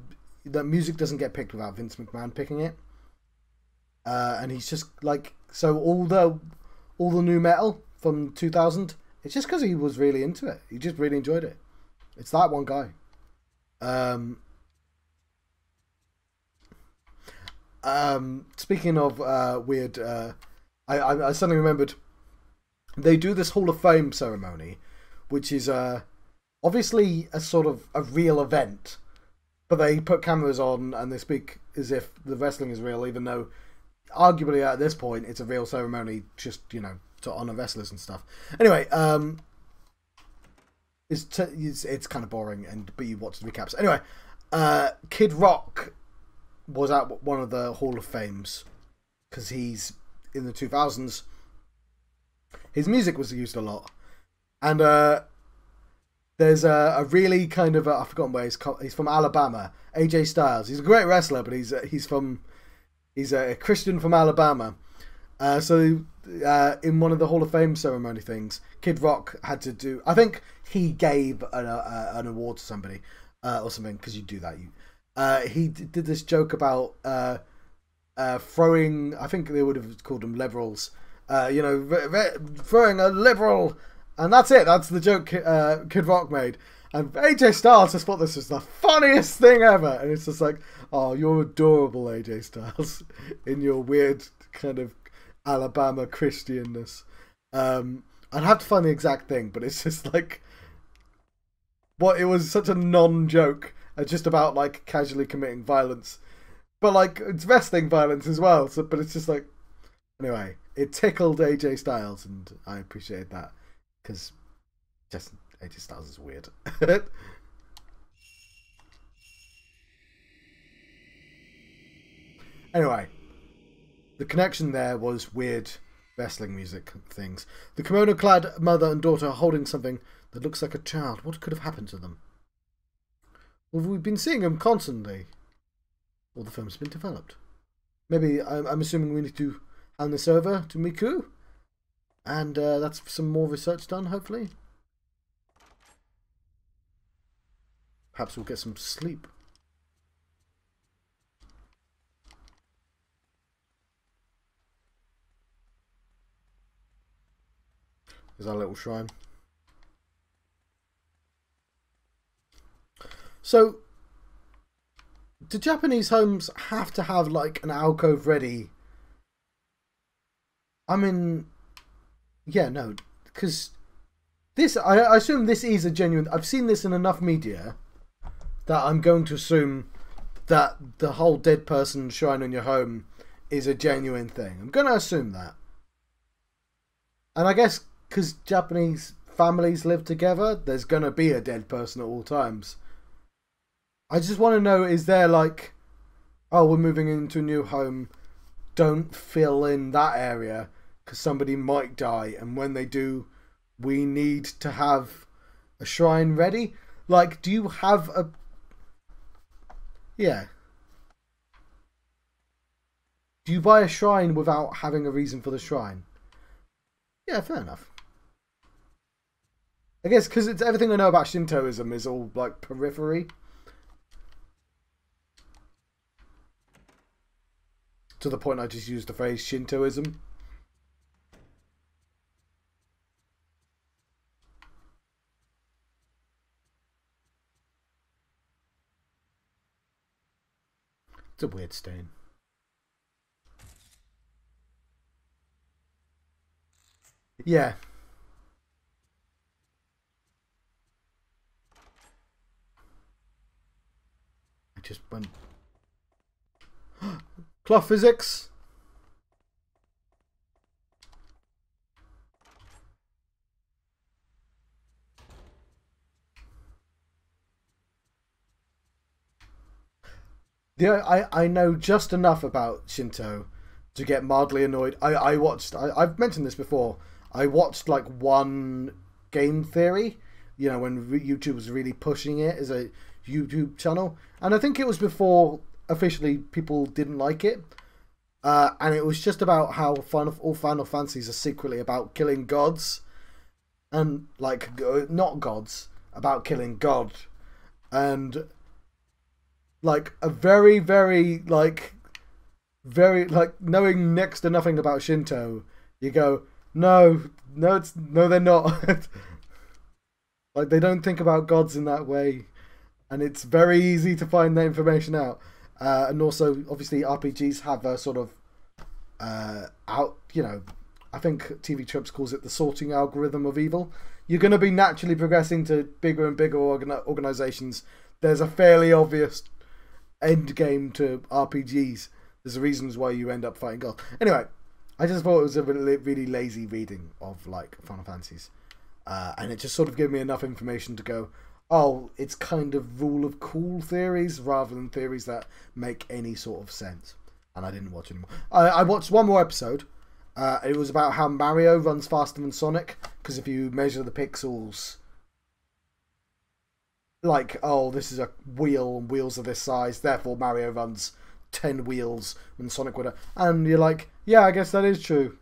the music doesn't get picked without Vince McMahon picking it, uh, and he's just like so all the all the nu metal from 2000. It's just because he was really into it. He just really enjoyed it. It's that one guy. Um, um, speaking of uh, weird, uh, I, I, I suddenly remembered they do this Hall of Fame ceremony, which is uh, obviously a sort of a real event, but they put cameras on and they speak as if the wrestling is real, even though arguably at this point it's a real ceremony, just you know to honor wrestlers and stuff. Anyway, um, it's t- it's, it's kind of boring, and but you watch the recaps. Anyway, uh, Kid Rock was at one of the Hall of Fames because he's in the two thousands. His music was used a lot, and uh, there's a, a really kind of I've forgotten where he's co- he's from Alabama. AJ Styles. He's a great wrestler, but he's uh, he's from he's a Christian from Alabama. Uh, so uh, in one of the Hall of Fame ceremony things, Kid Rock had to do. I think he gave an, uh, an award to somebody uh, or something because you do that. You uh, he did this joke about uh, uh, throwing. I think they would have called them liberals. Uh, you know, re- re- throwing a liberal, and that's it. That's the joke uh, Kid Rock made. And AJ Styles just thought this was the funniest thing ever, and it's just like, oh, you're adorable, AJ Styles, in your weird kind of Alabama Christianness. Um, I'd have to find the exact thing, but it's just like, what it was such a non-joke, uh, just about like casually committing violence, but like it's wrestling violence as well. So, but it's just like, anyway, it tickled AJ Styles, and I appreciate that because just AJ Styles is weird. anyway, the connection there was weird wrestling music and things. The kimono clad mother and daughter are holding something that looks like a child. What could have happened to them? Well, we've been seeing them constantly. Or the film's been developed. Maybe, I'm, I'm assuming we need to hand this over to Miku. And uh, that's some more research done, hopefully. Perhaps we'll get some sleep. There's our little shrine. So, do Japanese homes have to have like an alcove ready? I mean, yeah, no, because this, I, I assume this is a genuine. I've seen this in enough media that I'm going to assume that the whole dead person shrine in your home is a genuine thing. I'm going to assume that. And I guess because Japanese families live together, there's going to be a dead person at all times. I just want to know is there like, oh, we're moving into a new home, don't fill in that area because somebody might die, and when they do, we need to have a shrine ready? Like, do you have a. Yeah. Do you buy a shrine without having a reason for the shrine? Yeah, fair enough. I guess because it's everything I know about Shintoism is all like periphery. To the point I just used the phrase Shintoism. It's a weird stain. Yeah. Just went. Cloth physics. Yeah, I, I know just enough about Shinto to get mildly annoyed. I, I watched, I, I've mentioned this before, I watched like one game theory, you know, when YouTube was really pushing it as a YouTube channel. And I think it was before officially people didn't like it. Uh, and it was just about how Final, all Final Fantasies are secretly about killing gods. And, like, not gods, about killing God. And like a very very like very like knowing next to nothing about Shinto, you go no no it's no they're not. like they don't think about gods in that way, and it's very easy to find that information out. Uh, and also, obviously, RPGs have a sort of uh, out. You know, I think TV Tropes calls it the sorting algorithm of evil. You're going to be naturally progressing to bigger and bigger organ- organizations. There's a fairly obvious end game to RPGs. There's reasons why you end up fighting gods. Anyway, I just thought it was a really, really lazy reading of like Final Fantasies, uh, and it just sort of gave me enough information to go, oh, it's kind of rule of cool theories rather than theories that make any sort of sense. And I didn't watch anymore. I, I watched one more episode. Uh, it was about how Mario runs faster than Sonic because if you measure the pixels like, oh, this is a wheel and wheels are this size, therefore Mario runs 10 wheels when Sonic would. And you're like, yeah, I guess that is true.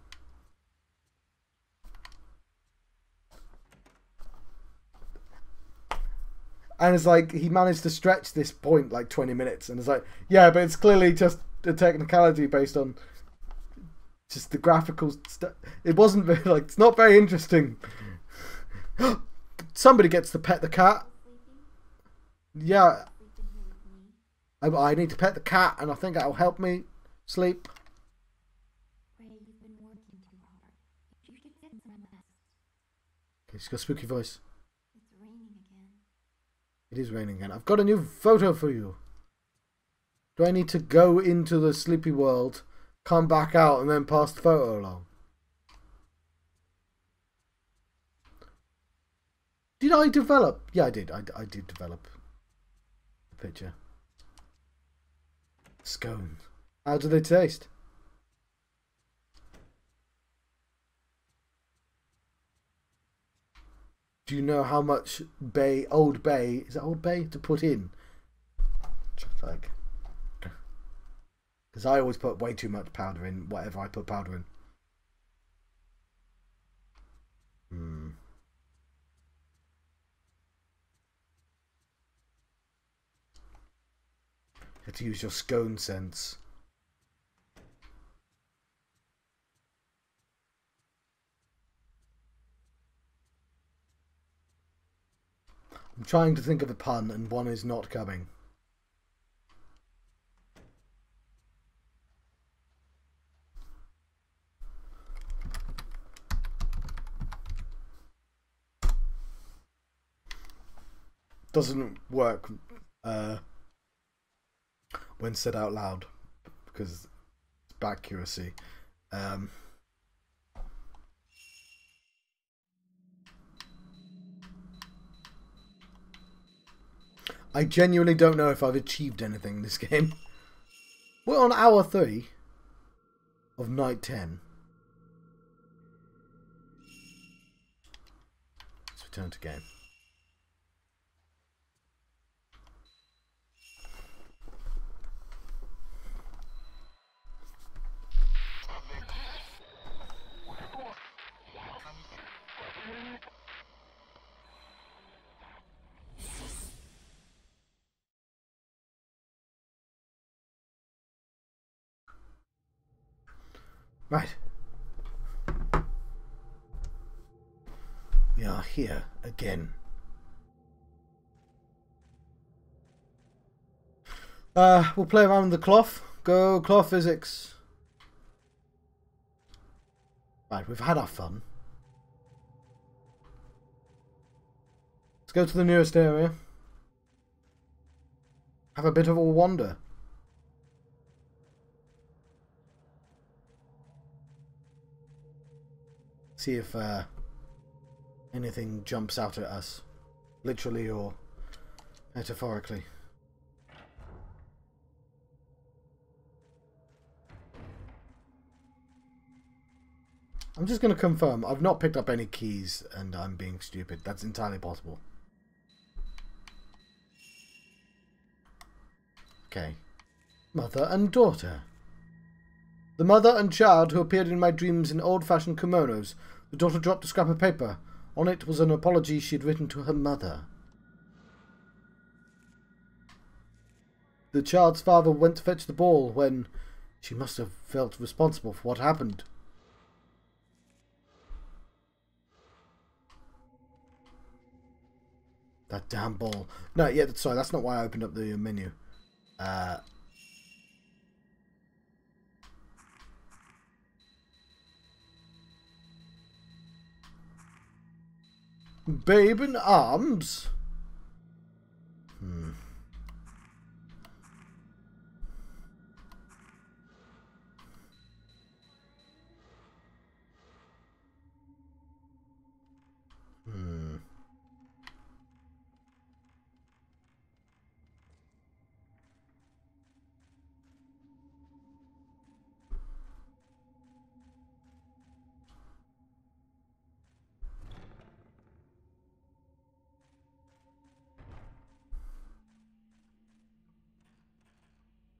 And it's like, he managed to stretch this point like 20 minutes. And it's like, yeah, but it's clearly just a technicality based on just the graphical stuff. It wasn't very, like, it's not very interesting. Somebody gets to pet the cat. Yeah, Sleep in here with me. I, I need to pet the cat, and I think that'll help me sleep. Rei, you've been working too hard. You should get some rest. Okay, she's got a spooky voice. It is raining again. I've got a new photo for you. Do I need to go into the sleepy world, come back out, and then pass the photo along? Did I develop? Yeah, I did. I, I did develop the picture. Scones. How do they taste? Do you know how much bay, Old Bay, is that Old Bay to put in? Like, because I always put way too much powder in whatever I put powder in. Hmm. Have to use your scone sense. I'm trying to think of a pun and one is not coming. Doesn't work uh, when said out loud because it's accuracy. Um, I genuinely don't know if I've achieved anything in this game. We're on hour three of night ten. Let's return to game. Right. We are here again. Uh, we'll play around with the cloth. Go cloth physics. Right, we've had our fun. Let's go to the nearest area. Have a bit of a wander. See if uh, anything jumps out at us. Literally or metaphorically. I'm just going to confirm. I've not picked up any keys and I'm being stupid. That's entirely possible. Okay. Mother and daughter. The mother and child who appeared in my dreams in old-fashioned kimonos. The daughter dropped a scrap of paper. On it was an apology she had written to her mother. The child's father went to fetch the ball when she must have felt responsible for what happened. That damn ball. No, yeah, sorry, that's not why I opened up the menu. Uh, Babe in arms? Hmm.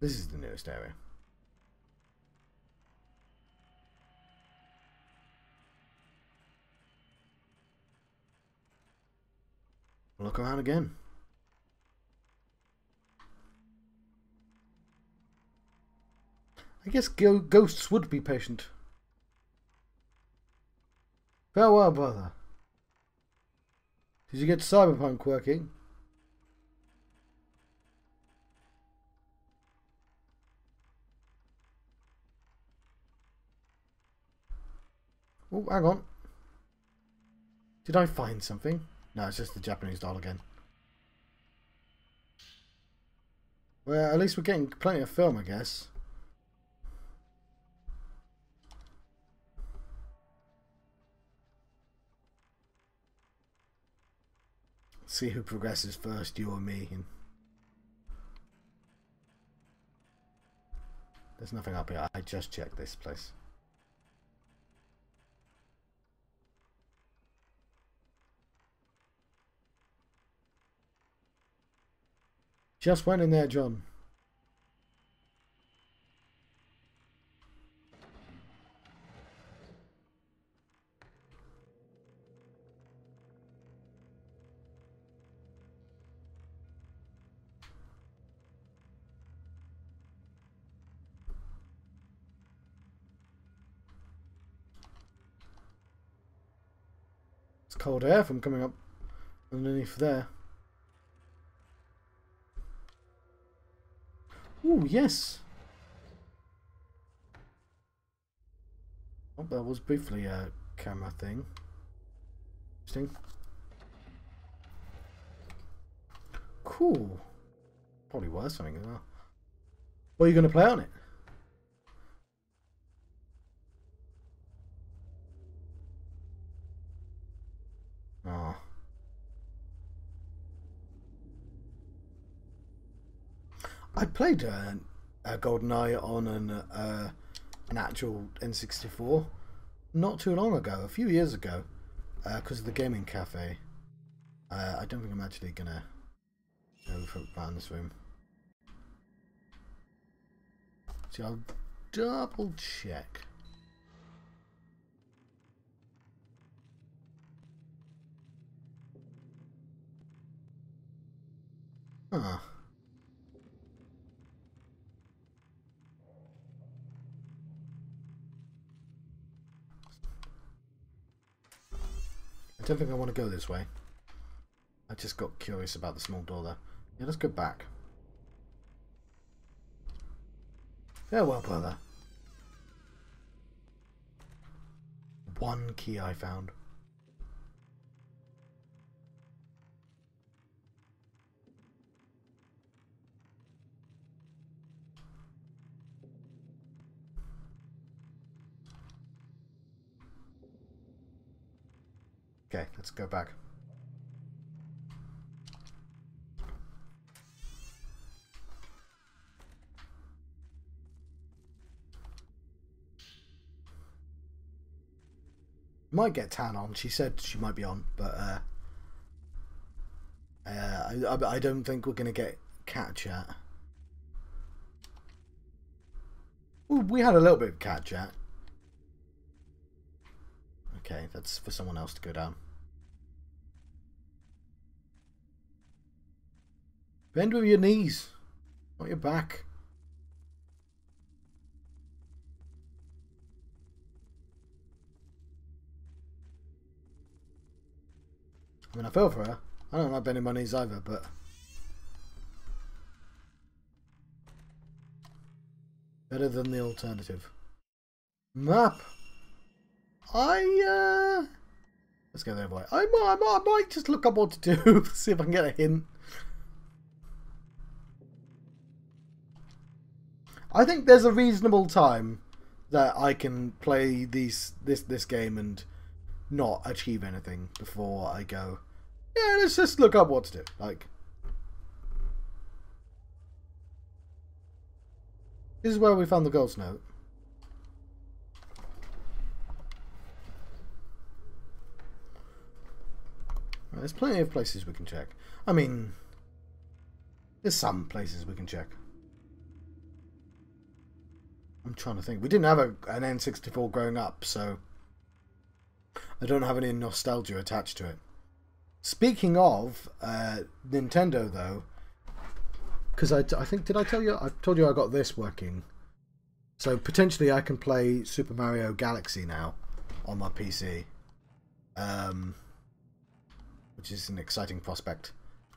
This is the nearest area. Look around again. I guess ghosts would be patient. Farewell, brother. Did you get Cyberpunk working? Oh, hang on. Did I find something? No, it's just the Japanese doll again. Well, at least we're getting plenty of film, I guess. see who progresses first, you or me. There's nothing up here. I just checked this place. Just went in there, John. It's cold air from coming up underneath there. Ooh, yes. Oh, that was briefly a camera thing. Interesting. Cool. Probably worth something as well. What are you going to play on it? Oh. I played uh, uh, GoldenEye on an uh, an actual N64 not too long ago, a few years ago, because uh, of the gaming cafe. Uh, I don't think I'm actually gonna go around this room. See, I'll double check. Huh. Don't think I want to go this way. I just got curious about the small door there. Yeah, let's go back. Farewell, brother. One key I found. Okay, let's go back. Might get Tan on. She said she might be on, but uh, uh, I, I, don't think we're gonna get cat chat. Ooh, we had a little bit of cat chat. Okay, that's for someone else to go down. Bend with your knees, not your back. I mean, I feel for her. I don't like bending my knees either, but... Better than the alternative. Map! I, uh... Let's go the other way. I might, I might, just look up what to do, see if I can get a hint. I think there's a reasonable time that I can play these this this game and not achieve anything before I go. Yeah, let's just look up what to do. Like, this is where we found the ghost note. There's plenty of places we can check. I mean, there's some places we can check. I'm trying to think. We didn't have a, an N64 growing up, so I don't have any nostalgia attached to it. Speaking of uh, Nintendo, though, because I, I think did I tell you I told you I got this working, so potentially I can play Super Mario Galaxy now on my PC, um, which is an exciting prospect.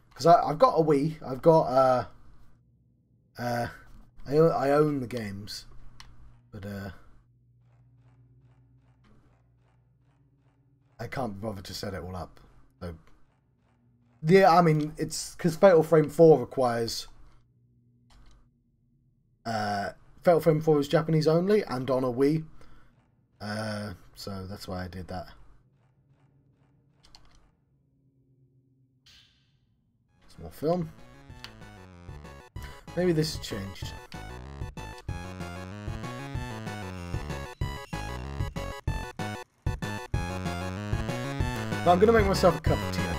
Because I've got a Wii, I've got uh, uh, I I own the games, but uh. I can't bother to set it all up. So, yeah, I mean, it's because Fatal Frame 4 requires. Uh, Fatal Frame 4 is Japanese only and on a Wii. Uh, so that's why I did that. Film. Maybe this has changed. But I'm going to make myself a cup of tea.